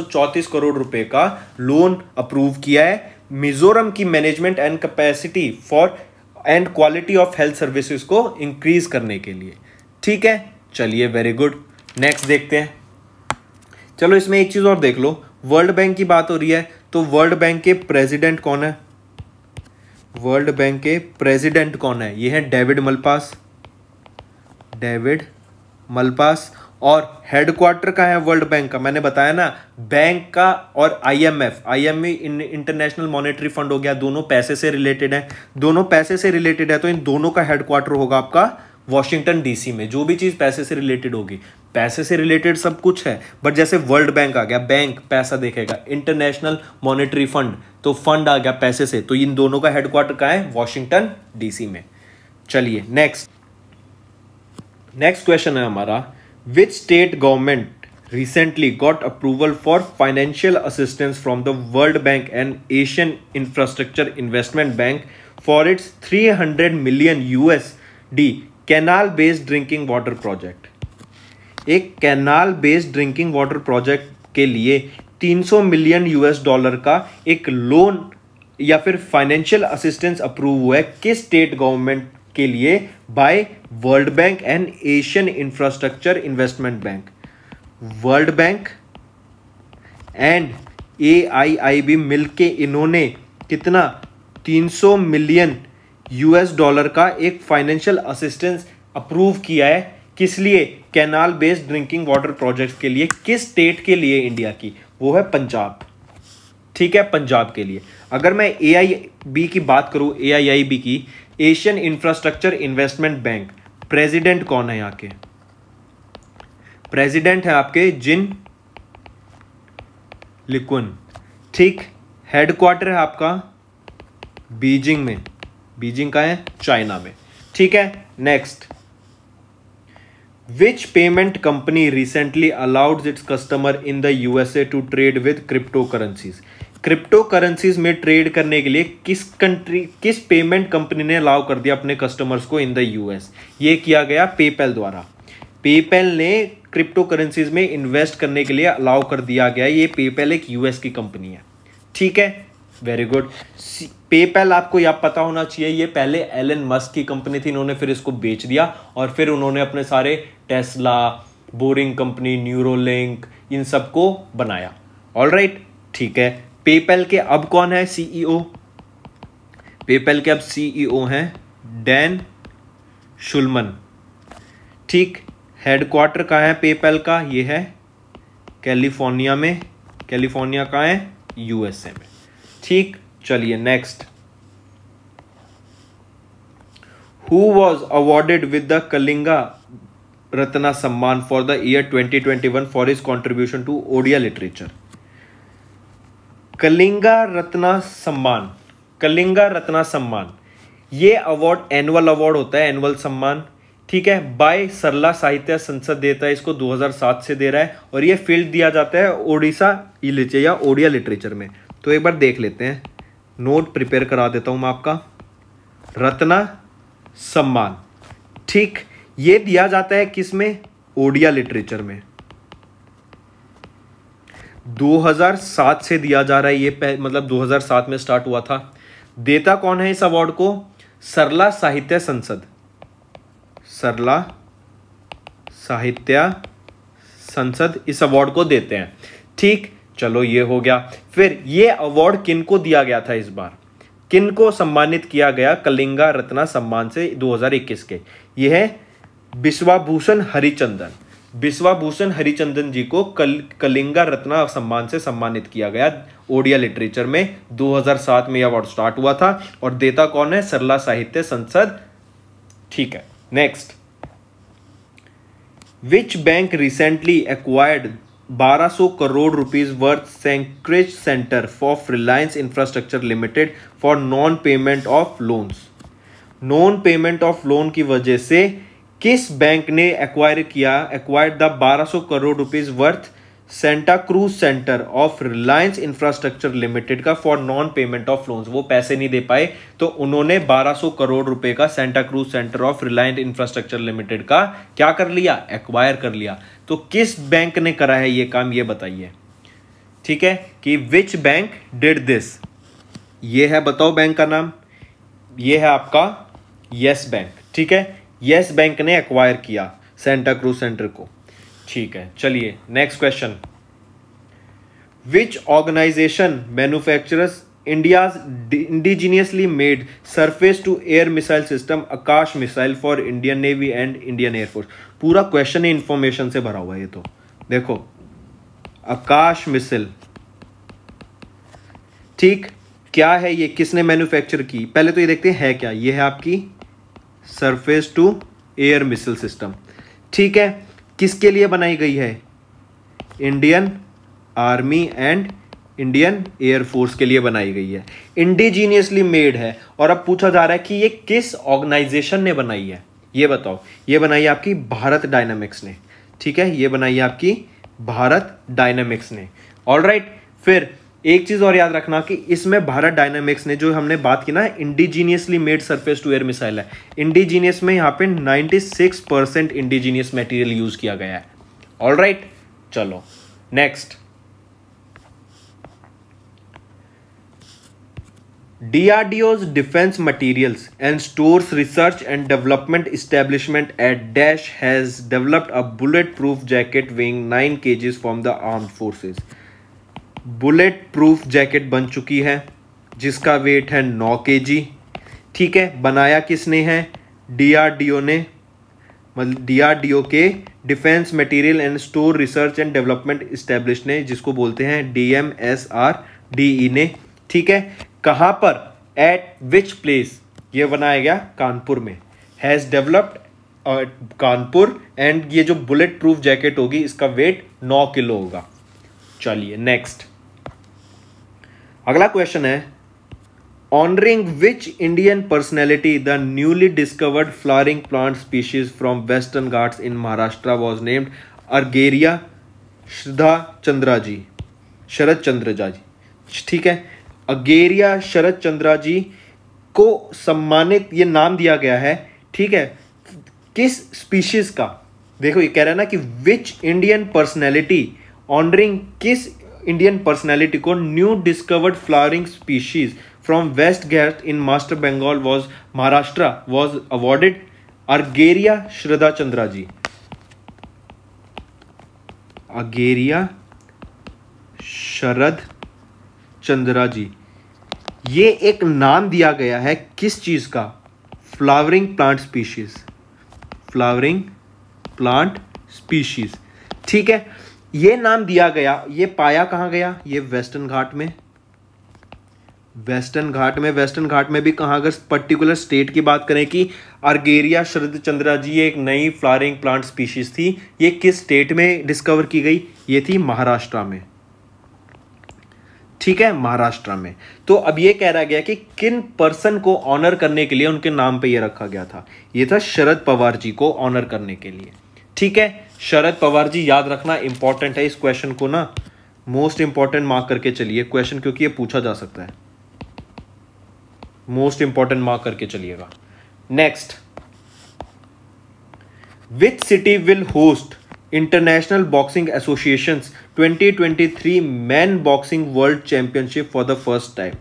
करोड़ रुपए का लोन अप्रूव किया है। मिजोरम की management and capacity for and quality of health services को इंक्रीज करने के लिए। ठीक है? चलिए वेरी गुड नेक्स्ट देखते हैं। चलो, इसमें एक चीज़ और देख लो। वर्ल्ड बैंक की बात हो रही है। तो वर्ल्ड बैंक के प्रेसिडेंट कौन है? वर्ल्ड बैंक के प्रेसिडेंट कौन है? ये है डेविड मलपास। David Malpass. और हेडक्वार्टर का है वर्ल्ड बैंक का? मैंने बताया ना, बैंक का और IMF IMA international monetary fund हो गया। दोनों पैसे से रिलेटेड है। दोनों पैसे से रिलेटेड है तो इन दोनों का हेडक्वार्टर होगा आपका वॉशिंगटन डीसी में, जो भी चीज़ पैसे से रिलेटेड होगी। पैसे से रिलेटेड सब कुछ है बट जैसे वर्ल्ड बैंक आ गया बैंक पैसा देखेगा इंटरनेशनल मॉनेटरी फंड तो फंड आ गया पैसे से तो इन दोनों का हेडक्वार्टर कहा है? वॉशिंगटन डीसी में। चलिए नेक्स्ट नेक्स्ट क्वेश्चन है हमारा which state government recently got approval for financial assistance from the World Bank and Asian Infrastructure Investment Bank for its 300 million USD canal based drinking water project. एक canal based drinking water project के लिए 300 million US dollar का एक loan या फिर financial assistance approve हुआ है किस स्टेट गवर्नमेंट के लिए? By world bank and Asian infrastructure investment bank. World bank and A I I B मिल के इन्होंने कितना? 300 मिलियन यूएस डॉलर का एक फाइनेंशियल असिस्टेंस अप्रूव किया है। किस लिए? Canal based drinking water project के लिए। किस स्टेट के लिए? इंडिया की। वो है पंजाब। ठीक है, पंजाब के लिए। अगर मैं ए आई बी की बात करूँ ए की Asian infrastructure investment bank president कौन है यहाँ के? प्रेसिडेंट है आपके जिन लिकुन ठीक हेडक्वार्टर है आपका बीजिंग में। बीजिंग का है चाइना में। ठीक है next which payment company recently allowed its customer in the USA to trade with crypto currencies crypto currencies में ट्रेड करने के लिए किस कंट्री किस पेमेंट कंपनी ने अलाउ कर दिया अपने कस्टमर्स को इन द यूएस ये किया गया पेपैल द्वारा। पेपैल ने क्रिप्टो करेंसीज में इन्वेस्ट करने के लिए अलाउ कर दिया गया। ये पेपैल एक यूएस की कंपनी है। ठीक है? वेरी गुड पेपैल आपको यह पता होना चाहिए, ये पहले एलन मस्क की कंपनी थी, इन्होंने फिर इसको बेच दिया और फिर उन्होंने अपने सारे टेस्ला बोरिंग कंपनी न्यूरोलिंक इन सबको बनाया। ऑल राइट ठीक है। पेपैल के अब कौन है सीईओ पेपैल के अब सीईओ हैं डैन शुलमन ठीक हेडक्वार्टर कहाँ है पेपैल का? ये है कैलिफ़ोर्निया में। कैलिफ़ोर्निया का है? यूएसए में। ठीक चलिए next who was awarded with the Kalinga Ratna Samman for the year 2021 for his contribution to Odia literature Kalinga Ratna Samman Kalinga Ratna सम्मान ये अवार्ड एनुअल अवार्ड होता है एनुअल सम्मान। ठीक है? बाय सरला साहित्य संसद देता है, इसको 2007 से दे रहा है। और ये फ़ील्ड दिया जाता है ओडिशा या ओडिया लिटरेचर में। तो एक बार देख लेते हैं। नोट प्रिपेयर करा देता हूँ मैं आपका। रत्ना सम्मान। ठीक, ये दिया जाता है किसमें ओडिया लिटरेचर में। 2007 से दिया जा रहा है ये मतलब 2007 में स्टार्ट हुआ था। देता कौन है इस अवार्ड को? सरला साहित्य संसद। सरला साहित्य संसद इस अवार्ड को देते हैं। ठीक चलो ये हो गया। फिर ये अवार्ड किनको दिया गया था इस बार? किनको सम्मानित किया गया कलिंगा रत्ना सम्मान से 2021 के? ये है बिस्वाभूषण हरिचंदन। बिस्वाभूषण हरिचंदन जी को कल, कलिंगा रत्ना सम्मान से सम्मानित किया गया ओडिया लिटरेचर में। 2007 में यह अवार्ड स्टार्ट हुआ था और देता कौन है? सरला साहित्य संसद। ठीक है next which bank recently acquired 1200 crore rupees worth Santacruz centre for Reliance infrastructure limited for non payment of loans non payment of loan की वजह से किस बैंक ने एक्वायर किया acquired the 1200 crore rupees worth Santacruz centre of Reliance infrastructure limited का for non payment of loans वो पैसे नहीं दे पाए तो उन्होंने 1200 करोड़ रुपए का Santacruz centre of Reliance infrastructure limited का क्या कर लिया? एक्वायर कर लिया। तो किस बैंक ने करा है ये काम, ये बताइए। ठीक है? कि विच बैंक डिड दिस ये है, बताओ बैंक का नाम। ये है आपका यस बैंक ठीक है? यस बैंक ने एक्वायर किया सेंटा क्रूज सेंटर को। ठीक है, चलिए next question which organisation manufacturers India indigenously made surface to air missile system Akash missile for Indian navy and Indian air force पूरा क्वेश्चन ही इंफॉर्मेशन से भरा हुआ है ये तो। देखो आकाश मिसाइल ठीक, क्या है ये? किसने मैन्युफैक्चर की? पहले तो ये देखते हैं, है क्या? ये है आपकी surface to air missile system ठीक है किसके लिए बनाई गई है? Indian army and Indian air force के लिए बनाई गई है। इंडिजीनियसली मेड है। और अब पूछा जा रहा है कि ये किस ऑर्गेनाइजेशन ने बनाई है? ये बताओ। ये बनाई आपकी भारत डायनामिक्स ने। ठीक है? ये बनाई आपकी भारत डायनामिक्स ने। ऑल फिर एक चीज़ और याद रखना कि इसमें भारत डायनामिक्स ने जो हमने बात की ना indigenously made surface to air missile है। इंडिजीनियस में यहाँ पे 96 परसेंट इंडिजीनियस मेटीरियल यूज़ किया गया है। ऑल राइट right, चलो next DRDO defence materials and stores research and development establishment at dash has developed a bullet proof jacket weighing nine kgs from the arm forces bullet proof jacket बन चुकी है, जिसका wait है नौ के ठीक है, बनाया किसने है? डीआरडीओ ने। मतलब डीआरडीओ के defence material and store research and development establish ने, जिसको बोलते हैं डीएमएसआर, डीई ने। ठीक है, कहाँ पर? एट विच प्लेस ये बनाया गया कानपुर में। हैज़ डेवलप्ड कानपुर एंड ये जो बुलेट प्रूफ जैकेट होगी, इसका वेट नौ किलो होगा। चलिए नेक्स्ट अगला क्वेश्चन है honouring which Indian personality the newly discovered flowering plant species from Western Ghats in Maharashtra was named Argyreia Shraddha Chandra ji Sharad Chandraja ji ठीक है? अगेरिया शरद चंद्रा जी को सम्मानित, ये नाम दिया गया है। ठीक है? किस स्पीशीज का? देखो, ये कह रहा है ना कि विच इंडियन पर्सनैलिटी ऑनरिंग किस इंडियन पर्सनैलिटी को new discovered flowering species from West Ghat in master Bengal was Maharashtra was awarded Argyreia Shraddha Chandra ji Ageria Sharad Chandra ji ये एक नाम दिया गया है किस चीज़ का? Flowering plant species flowering plant species ठीक है? ये नाम दिया गया, ये पाया कहाँ गया? ये वेस्टर्न घाट में। वेस्टर्न घाट में, वेस्टर्न घाट में भी कहाँ? अगर पर्टिकुलर स्टेट की बात करें कि अर्गेरिया शरद चंद्रा जी, एक नई फ्लावरिंग प्लांट स्पीशीज थी। ये किस स्टेट में डिस्कवर की गई? ये थी महाराष्ट्र में। ठीक है, महाराष्ट्र में। तो अब ये कह रहा गया कि किन पर्सन को ऑनर करने के लिए उनके नाम पे ये रखा गया था? ये था शरद पवार जी को ऑनर करने के लिए। ठीक है शरद पवार जी, याद रखना इंपॉर्टेंट है इस क्वेश्चन को ना। मोस्ट इंपॉर्टेंट मार्क करके चलिए। क्वेश्चन क्योंकि ये पूछा जा सकता है। मोस्ट इंपॉर्टेंट मार्क करके चलिएगा। Next which city will host International Boxing Association 2023 man boxing world championship for the first time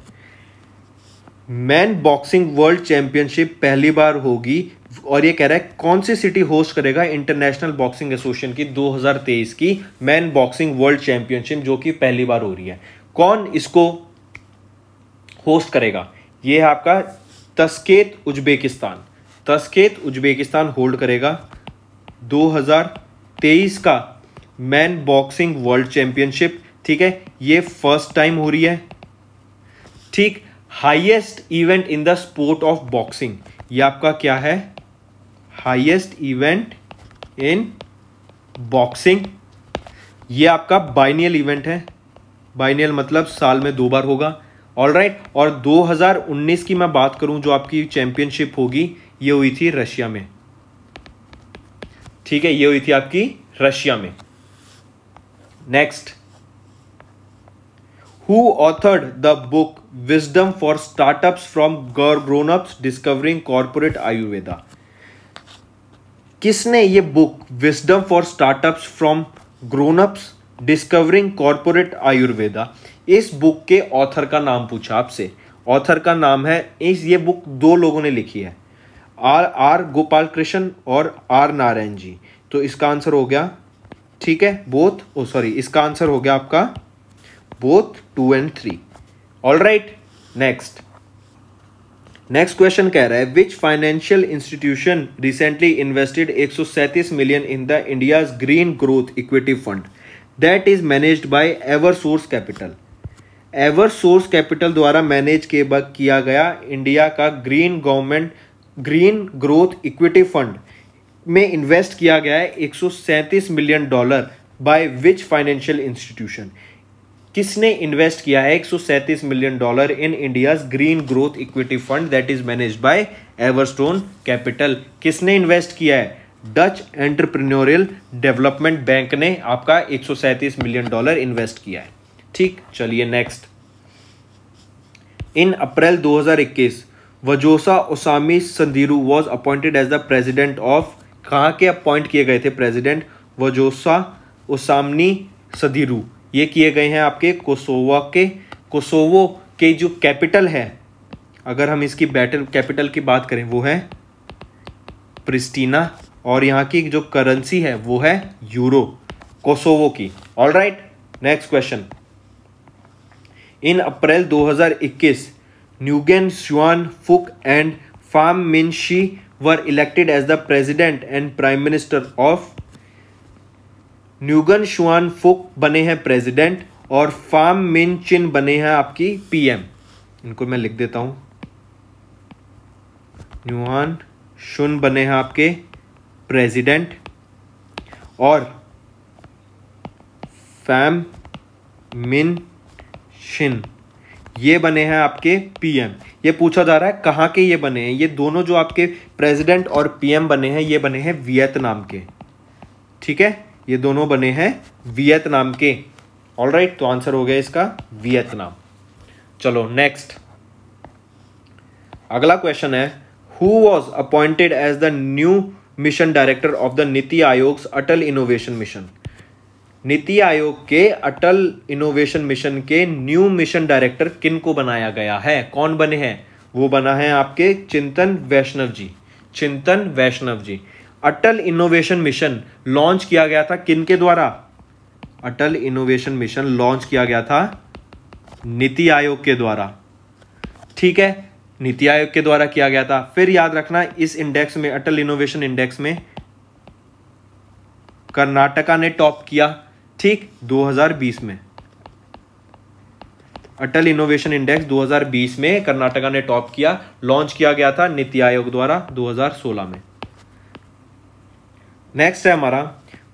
man boxing world championship पहली बार होगी और ये कह रहा है, कौन सी सिटी होस्ट करेगा इंटरनेशनल बॉक्सिंग एसोसिएशन की 2023 की मैन बॉक्सिंग वर्ल्ड चैंपियनशिप जो कि पहली बार हो रही है। कौन इसको होस्ट करेगा? ये है आपका Tashkent Uzbekistan. Tashkent Uzbekistan hold करेगा 2023 का मैन बॉक्सिंग वर्ल्ड चैंपियनशिप ठीक है, ये फ़र्स्ट टाइम हो रही है। ठीक highest event in the sport of boxing. ये आपका क्या है? Highest event in boxing. ये आपका बाइनियल इवेंट है। बाइनियल मतलब साल में दो बार होगा। All right right? और 2019 की मैं बात करूँ, जो आपकी चैंपियनशिप होगी, ये हुई थी रशिया में। ठीक है, ये हुई थी आपकी रशिया में। Next who authored the book Wisdom for Startups from Grown Ups Discovering Corporate Ayurveda किसने ये book Wisdom for Startups from Grown Ups Discovering Corporate Ayurveda इस बुक के ऑथर का नाम पूछा आपसे। ऑथर का नाम है, इस ये बुक दो लोगों ने लिखी है। आर आर गोपाल कृष्ण और आर नारायण जी। तो इसका आंसर हो गया, ठीक है बोथ ओ सॉरी इसका आंसर हो गया आपका both two and three all right next next question कह रहा है which financial institution recently invested एक million in the India green growth equity fund that is managed by Ever Source Capital Ever Source Capital द्वारा manage के किया गया India का green government green growth equity fund में invest किया गया है एक million dollar by which financial institution किसने इन्वेस्ट किया है? एक सौ सैंतीस million dollar in India green growth equity fund that is manage by Everstone Capital किसने इन्वेस्ट किया है? डच एंटरप्रेन्योरियल डेवलपमेंट बैंक ने आपका एक सौ सैंतीस मिलियन डॉलर इन्वेस्ट किया है। ठीक, चलिए next in April 2021 Vjosa Osmani Sadriu was appointed as the president of कहाँ के अपॉइंट किए गए थे प्रेसिडेंट वजोसा ओसामनी सदीरू ये किए गए हैं आपके कोसोवा के, कोसोवो के जो कैपिटल है, अगर हम इसकी बैटल, कैपिटल की बात करें, वो है प्रिस्टीना, और यहाँ की जो करेंसी है, वो है यूरो, कोसोवो की। All right next question in April 2021 Nguyen Xuan Phuc and Pham Minh Chinh were elected as the president and prime minister of Nguyen Xuan Phuc बने हैं प्रेसिडेंट और फार्म मिन चिन बने हैं आपकी पीएम। इनको मैं लिख देता हूँ। न्यूहान शुन बने हैं आपके प्रेसिडेंट और फैम मिन शिन, ये बने हैं आपके पीएम। ये पूछा जा रहा है कहाँ के ये बने हैं? ये दोनों जो आपके प्रेसिडेंट और पीएम बने हैं, ये बने हैं वियतनाम के। ठीक है? ये दोनों बने हैं वियतनाम के। ऑल राइट तो आंसर हो गया इसका वियतनाम। चलो नेक्स्ट अगला क्वेश्चन है who was appointed as the new mission director of the NITI Aayog Atal innovation mission NITI Aayog के अटल इनोवेशन मिशन के न्यू मिशन डायरेक्टर किन को बनाया गया है? कौन बने हैं? वो बना है आपके Chintan Vaishnav ji. Chintan Vaishnav ji. Atal innovation mission launch किया गया था किन के द्वारा? अटल इनोवेशन मिशन लॉन्च किया गया था नीति आयोग के द्वारा। ठीक है, नीति आयोग के द्वारा किया गया था। फिर याद रखना, इस इंडेक्स में, अटल इनोवेशन इंडेक्स में कर्नाटका ने टॉप किया, ठीक 2020 में। अटल इनोवेशन इंडेक्स 2020 में कर्नाटका ने टॉप किया, लॉन्च किया गया था नीति आयोग द्वारा 2016 में। नेक्स्ट है हमारा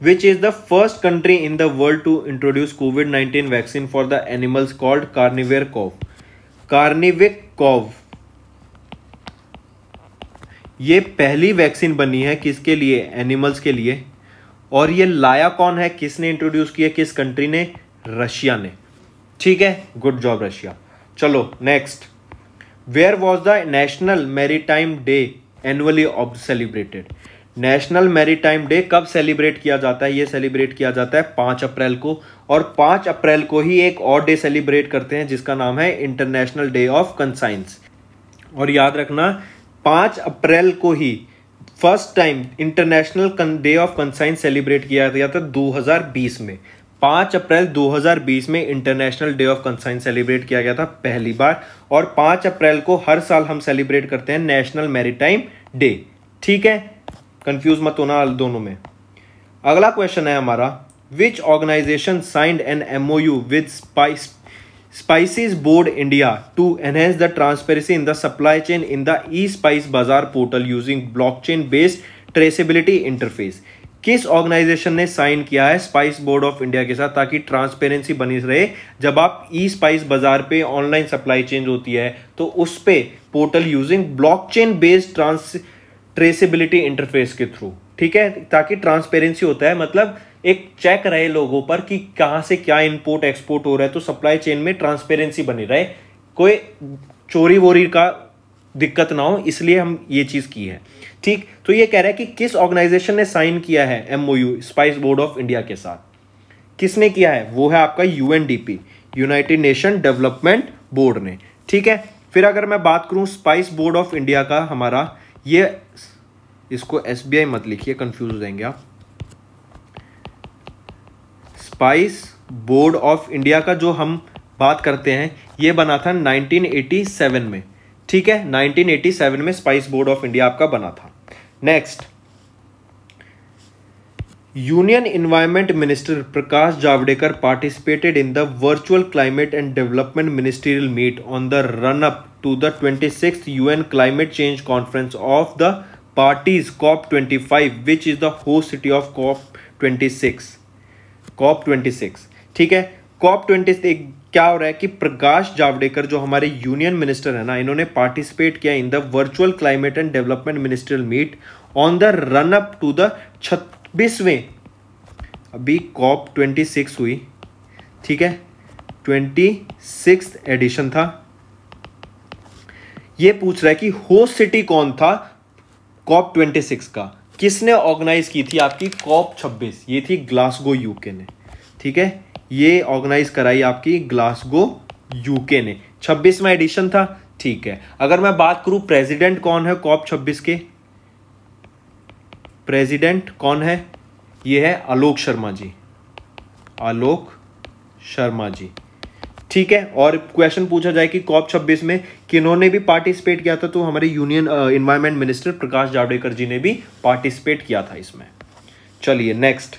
which is the first country in the world to introduce covid 19 vaccine for the animals called Carnivac Cov Carnivac Cov ये पहली वैक्सीन बनी है किसके लिए? एनिमल्स के लिए। और ये लाया कौन है? किसने इंट्रोड्यूस किया? किस कंट्री ने? रशिया ने। ठीक है? Good job Russia. चलो next where was the national maritime day annually ob celebrated national maritime day कब सेलिब्रेट किया जाता है? ये सेलिब्रेट किया जाता है पाँच अप्रैल को। और पाँच अप्रैल को ही एक और डे सेलिब्रेट करते हैं, जिसका नाम है इंटरनेशनल डे ऑफ़ कंसाइंस। और याद रखना, पाँच अप्रैल को ही first time international day of conscience celebrate किया गया था 2020 में। पाँच अप्रैल 2020 में international day of conscience celebrate किया गया था पहली बार। और पाँच अप्रैल को हर साल हम सेलिब्रेट करते हैं नेशनल मैरीटाइम डे। ठीक है? कंफ्यूज मत होना दोनों में अगला क्वेश्चन है हमारा which organisation signed an MOU with spice Spices Board India to enhance the transparency in the supply chain in the eSpice Bazaar portal using blockchain based traceability interface. किस ऑर्गेनाइजेशन ने sign किया है spice Board of India के साथ ताकि transparency बनी रहे जब आप ई स्पाइस बाज़ार पे ऑनलाइन सप्लाई चेंज होती है तो उस पे portal using blockchain based trans traceability interface के थ्रू ठीक है? ताकि ट्रांसपेरेंसी होता है मतलब एक चेक रहे लोगों पर कि कहाँ से क्या इंपोर्ट एक्सपोर्ट हो रहा है तो सप्लाई चेन में ट्रांसपेरेंसी बनी रहे। कोई चोरी वोरी का दिक्कत ना हो, इसलिए हम ये चीज़ की है। ठीक? तो ये कह रहा है कि किस ऑर्गेनाइजेशन ने साइन किया है MOU Spice Board of India के साथ? किसने किया है? वो है आपका UNDP United Nation Development Board ने। ठीक है? फिर अगर मैं बात करूँ स्पाइस बोर्ड ऑफ़ इंडिया का, हमारा, ये इसको एस बी आई मत लिखिए कंफ्यूज हो जाएँगे आप। स्पाइस बोर्ड ऑफ़ इंडिया का जो हम बात करते हैं, ये बना था 1987 में। ठीक है? 1987 में स्पाइस बोर्ड ऑफ़ इंडिया आपका बना था। Next union environment minister Prakash Javadekar participated in the virtual climate and development ministerial meet on the run up to the twenty six UN climate change conference of the the host city of COP twenty six COP twenty six ठीक है? COP twenty क्या हो रहा है कि प्रकाश जावड़ेकर, जो हमारे union minister है ना, इन्होंने पार्टिसिपेट किया in the virtual climate and development ministerial meet on the run up to the छब्बीसवें। अभी कॉप ट्वेंटी सिक्स हुई। ठीक है? ट्वेंटी सिक्स एडिशन था। ये पूछ रहा है कि होस्ट सिटी कौन था? कॉप ट्वेंटी सिक्स का। किसने ऑर्गेनाइज की थी आपकी? कॉप छब्बीस। ये थी ग्लासगो यूके ने। ठीक है? ये ऑर्गेनाइज कराई आपकी ग्लासगो यूके ने। छब्बीसवा एडिशन था। ठीक है। अगर मैं बात करूँ, प्रेसिडेंट कौन है कॉप छब्बीस के? प्रेसिडेंट कौन है? ये है आलोक शर्मा जी। आलोक शर्मा जी। ठीक है? और क्वेश्चन पूछा जाए कि कॉप 26 में किन्होंने भी पार्टिसिपेट किया था? तो हमारे union environment minister Prakash Javadekar ji ने भी पार्टिसिपेट किया था इसमें। चलिए next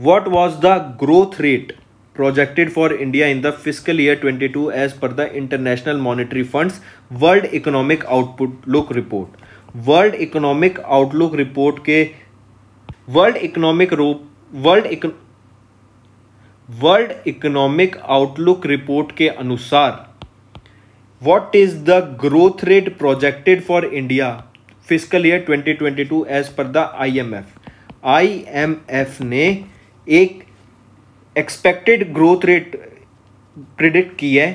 What was the growth rate projected for India in the fiscal year 22 as per the International Monetary Fund's World Economic Outlook Report? World economic outlook report के world economic रूप world world economic outlook report के अनुसार what is the growth rate projected for India fiscal year 2022 as पर the IMF IMF ने एक expected growth rate predict की है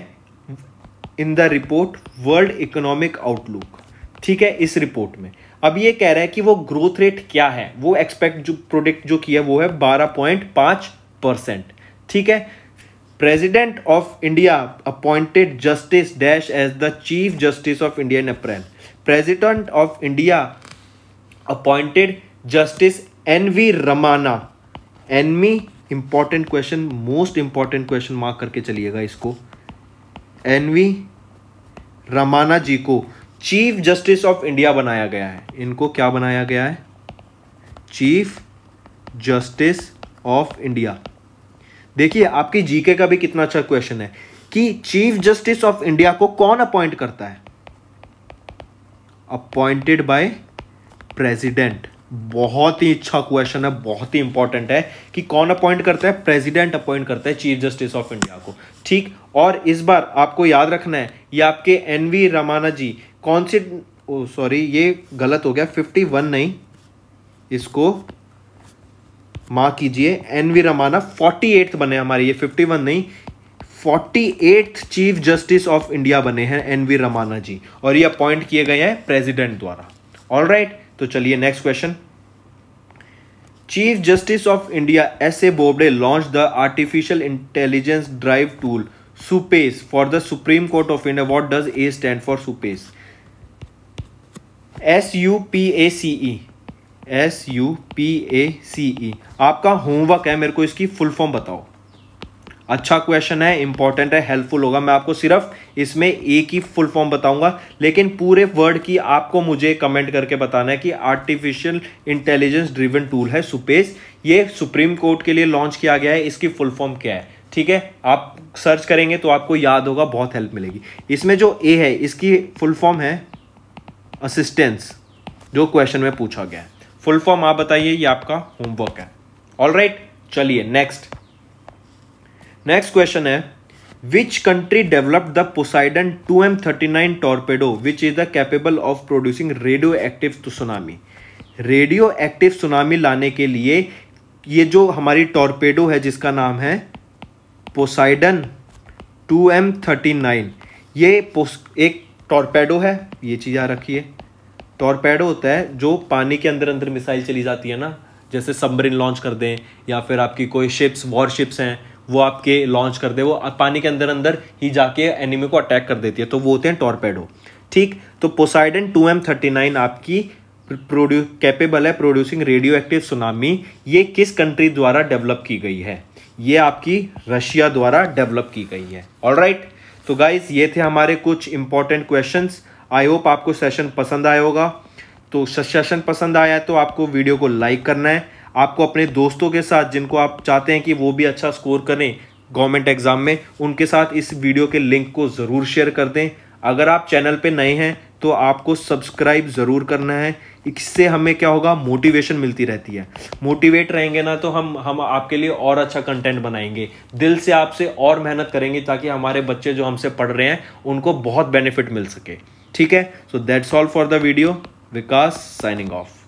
in the report world economic outlook ठीक है, इस रिपोर्ट में। अब ये कह रहा है कि वो ग्रोथ रेट क्या है? वो एक्सपेक्ट जो प्रोडिक्ट जो किया वो है बारह पॉइंट पाँच परसेंट ठीक है? President of India appointed justice dash as the chief justice of India in April president of India appointed justice N V Ramana enemy important question most important question mark करके चलिएगा इसको। N V रमाना जी को chief justice of India बनाया गया है। इनको क्या बनाया गया है? चीफ जस्टिस ऑफ़ इंडिया देखिए, आपकी जीके का भी कितना अच्छा क्वेश्चन है कि चीफ जस्टिस ऑफ़ इंडिया को कौन अपॉइंट करता है? अपॉइंटेड बाय प्रेसिडेंट बहुत ही अच्छा क्वेश्चन है, बहुत ही इंपॉर्टेंट है कि कौन अपॉइंट करता है? प्रेसिडेंट अपॉइंट करता है चीफ जस्टिस ऑफ़ इंडिया को। ठीक? और इस बार आपको याद रखना है, ये आपके एन वी रमाना जी, कौन से सॉरी ये गलत हो गया फिफ्टी वन नहीं, इसको माँ कीजिए N V Ramana forty eighth बने हमारे, ये फिफ्टी वन नहीं forty eighth chief justice of India बने हैं एन वी रमाना जी। और ये अपॉइंट किए गए हैं प्रेसिडेंट द्वारा। All right? तो चलिए next question chief justice of India S A Bobde launch the artificial intelligence drive tool SUPACE for the Supreme Court of India what does A stand for SUPACE S U P A C E S U P A C E आपका homework है, मेरे को इसकी full form बताओ। अच्छा question है important है helpful होगा। मैं आपको सिर्फ़ इसमें एक ही फुल फॉर्म बताऊँगा। लेकिन पूरे वर्ड की आपको मुझे कमेंट करके बताना है कि आर्टिफिशियल इंटेलिजेंस ड्रिवन टूल है सुपेस ये सुप्रीम कोर्ट के लिए लॉन्च किया गया है। इसकी फुल फॉर्म क्या है? ठीक है? आप सर्च करेंगे तो आपको याद होगा, बहुत हेल्प मिलेगी। इसमें जो ए है, इसकी फुल फॉर्म है असिस्टेंस जो क्वेश्चन में पूछा गया है। फुल फॉर्म आप बताइए, ये आपका होमवर्क है। ऑल राइट चलिए नेक्स्ट नेक्स्ट क्वेश्चन है which country developed the Poseidon two M thirty nine torpedo which is the capable of producing radio active tsunami radio active tsunami लाने के लिए, ये जो हमारी टॉर्पेडो है, जिसका नाम है Poseidon two M thirty nine ये एक टॉर्पेडो है, ये चीज़ आ रखी है टॉर्पेडो होता है जो पानी के अंदर अंदर मिसाइल चली जाती है ना, जैसे सबमरीन लॉन्च कर दें, या फिर आपकी कोई शिप्स, वॉर शिप्स हैं, वो आपके लॉन्च कर दे, वो पानी के अंदर अंदर ही जाके एनिमी को अटैक कर देती है तो वो होते हैं टॉरपेडो। ठीक तो Poseidon two M thirty nine आपकी प्रोड्यू कैपेबल है प्रोड्यूसिंग रेडियो एक्टिव सुनामी ये किस कंट्री द्वारा डेवलप की गई है? ये आपकी रशिया द्वारा डेवलप की गई है। ऑल? तो गाइज़ ये थे हमारे कुछ इंपॉर्टेंट क्वेश्चंस आई होप आपको सेशन पसंद आया होगा। तो सेशन पसंद आया है तो आपको वीडियो को लाइक करना है। आपको अपने दोस्तों के साथ जिनको आप चाहते हैं कि वो भी अच्छा स्कोर करें गवर्नमेंट एग्ज़ाम में, उनके साथ इस वीडियो के लिंक को ज़रूर शेयर कर दें। अगर आप चैनल पे नए हैं तो आपको सब्सक्राइब ज़रूर करना है। इससे हमें क्या होगा? मोटिवेशन मिलती रहती है। मोटिवेट रहेंगे ना तो हम हम आपके लिए और अच्छा कंटेंट बनाएँगे। दिल से आपसे और मेहनत करेंगे ताकि हमारे बच्चे जो हमसे पढ़ रहे हैं, उनको बहुत बेनिफिट मिल सके। ठीक है? So that's all for the video Vikas signing off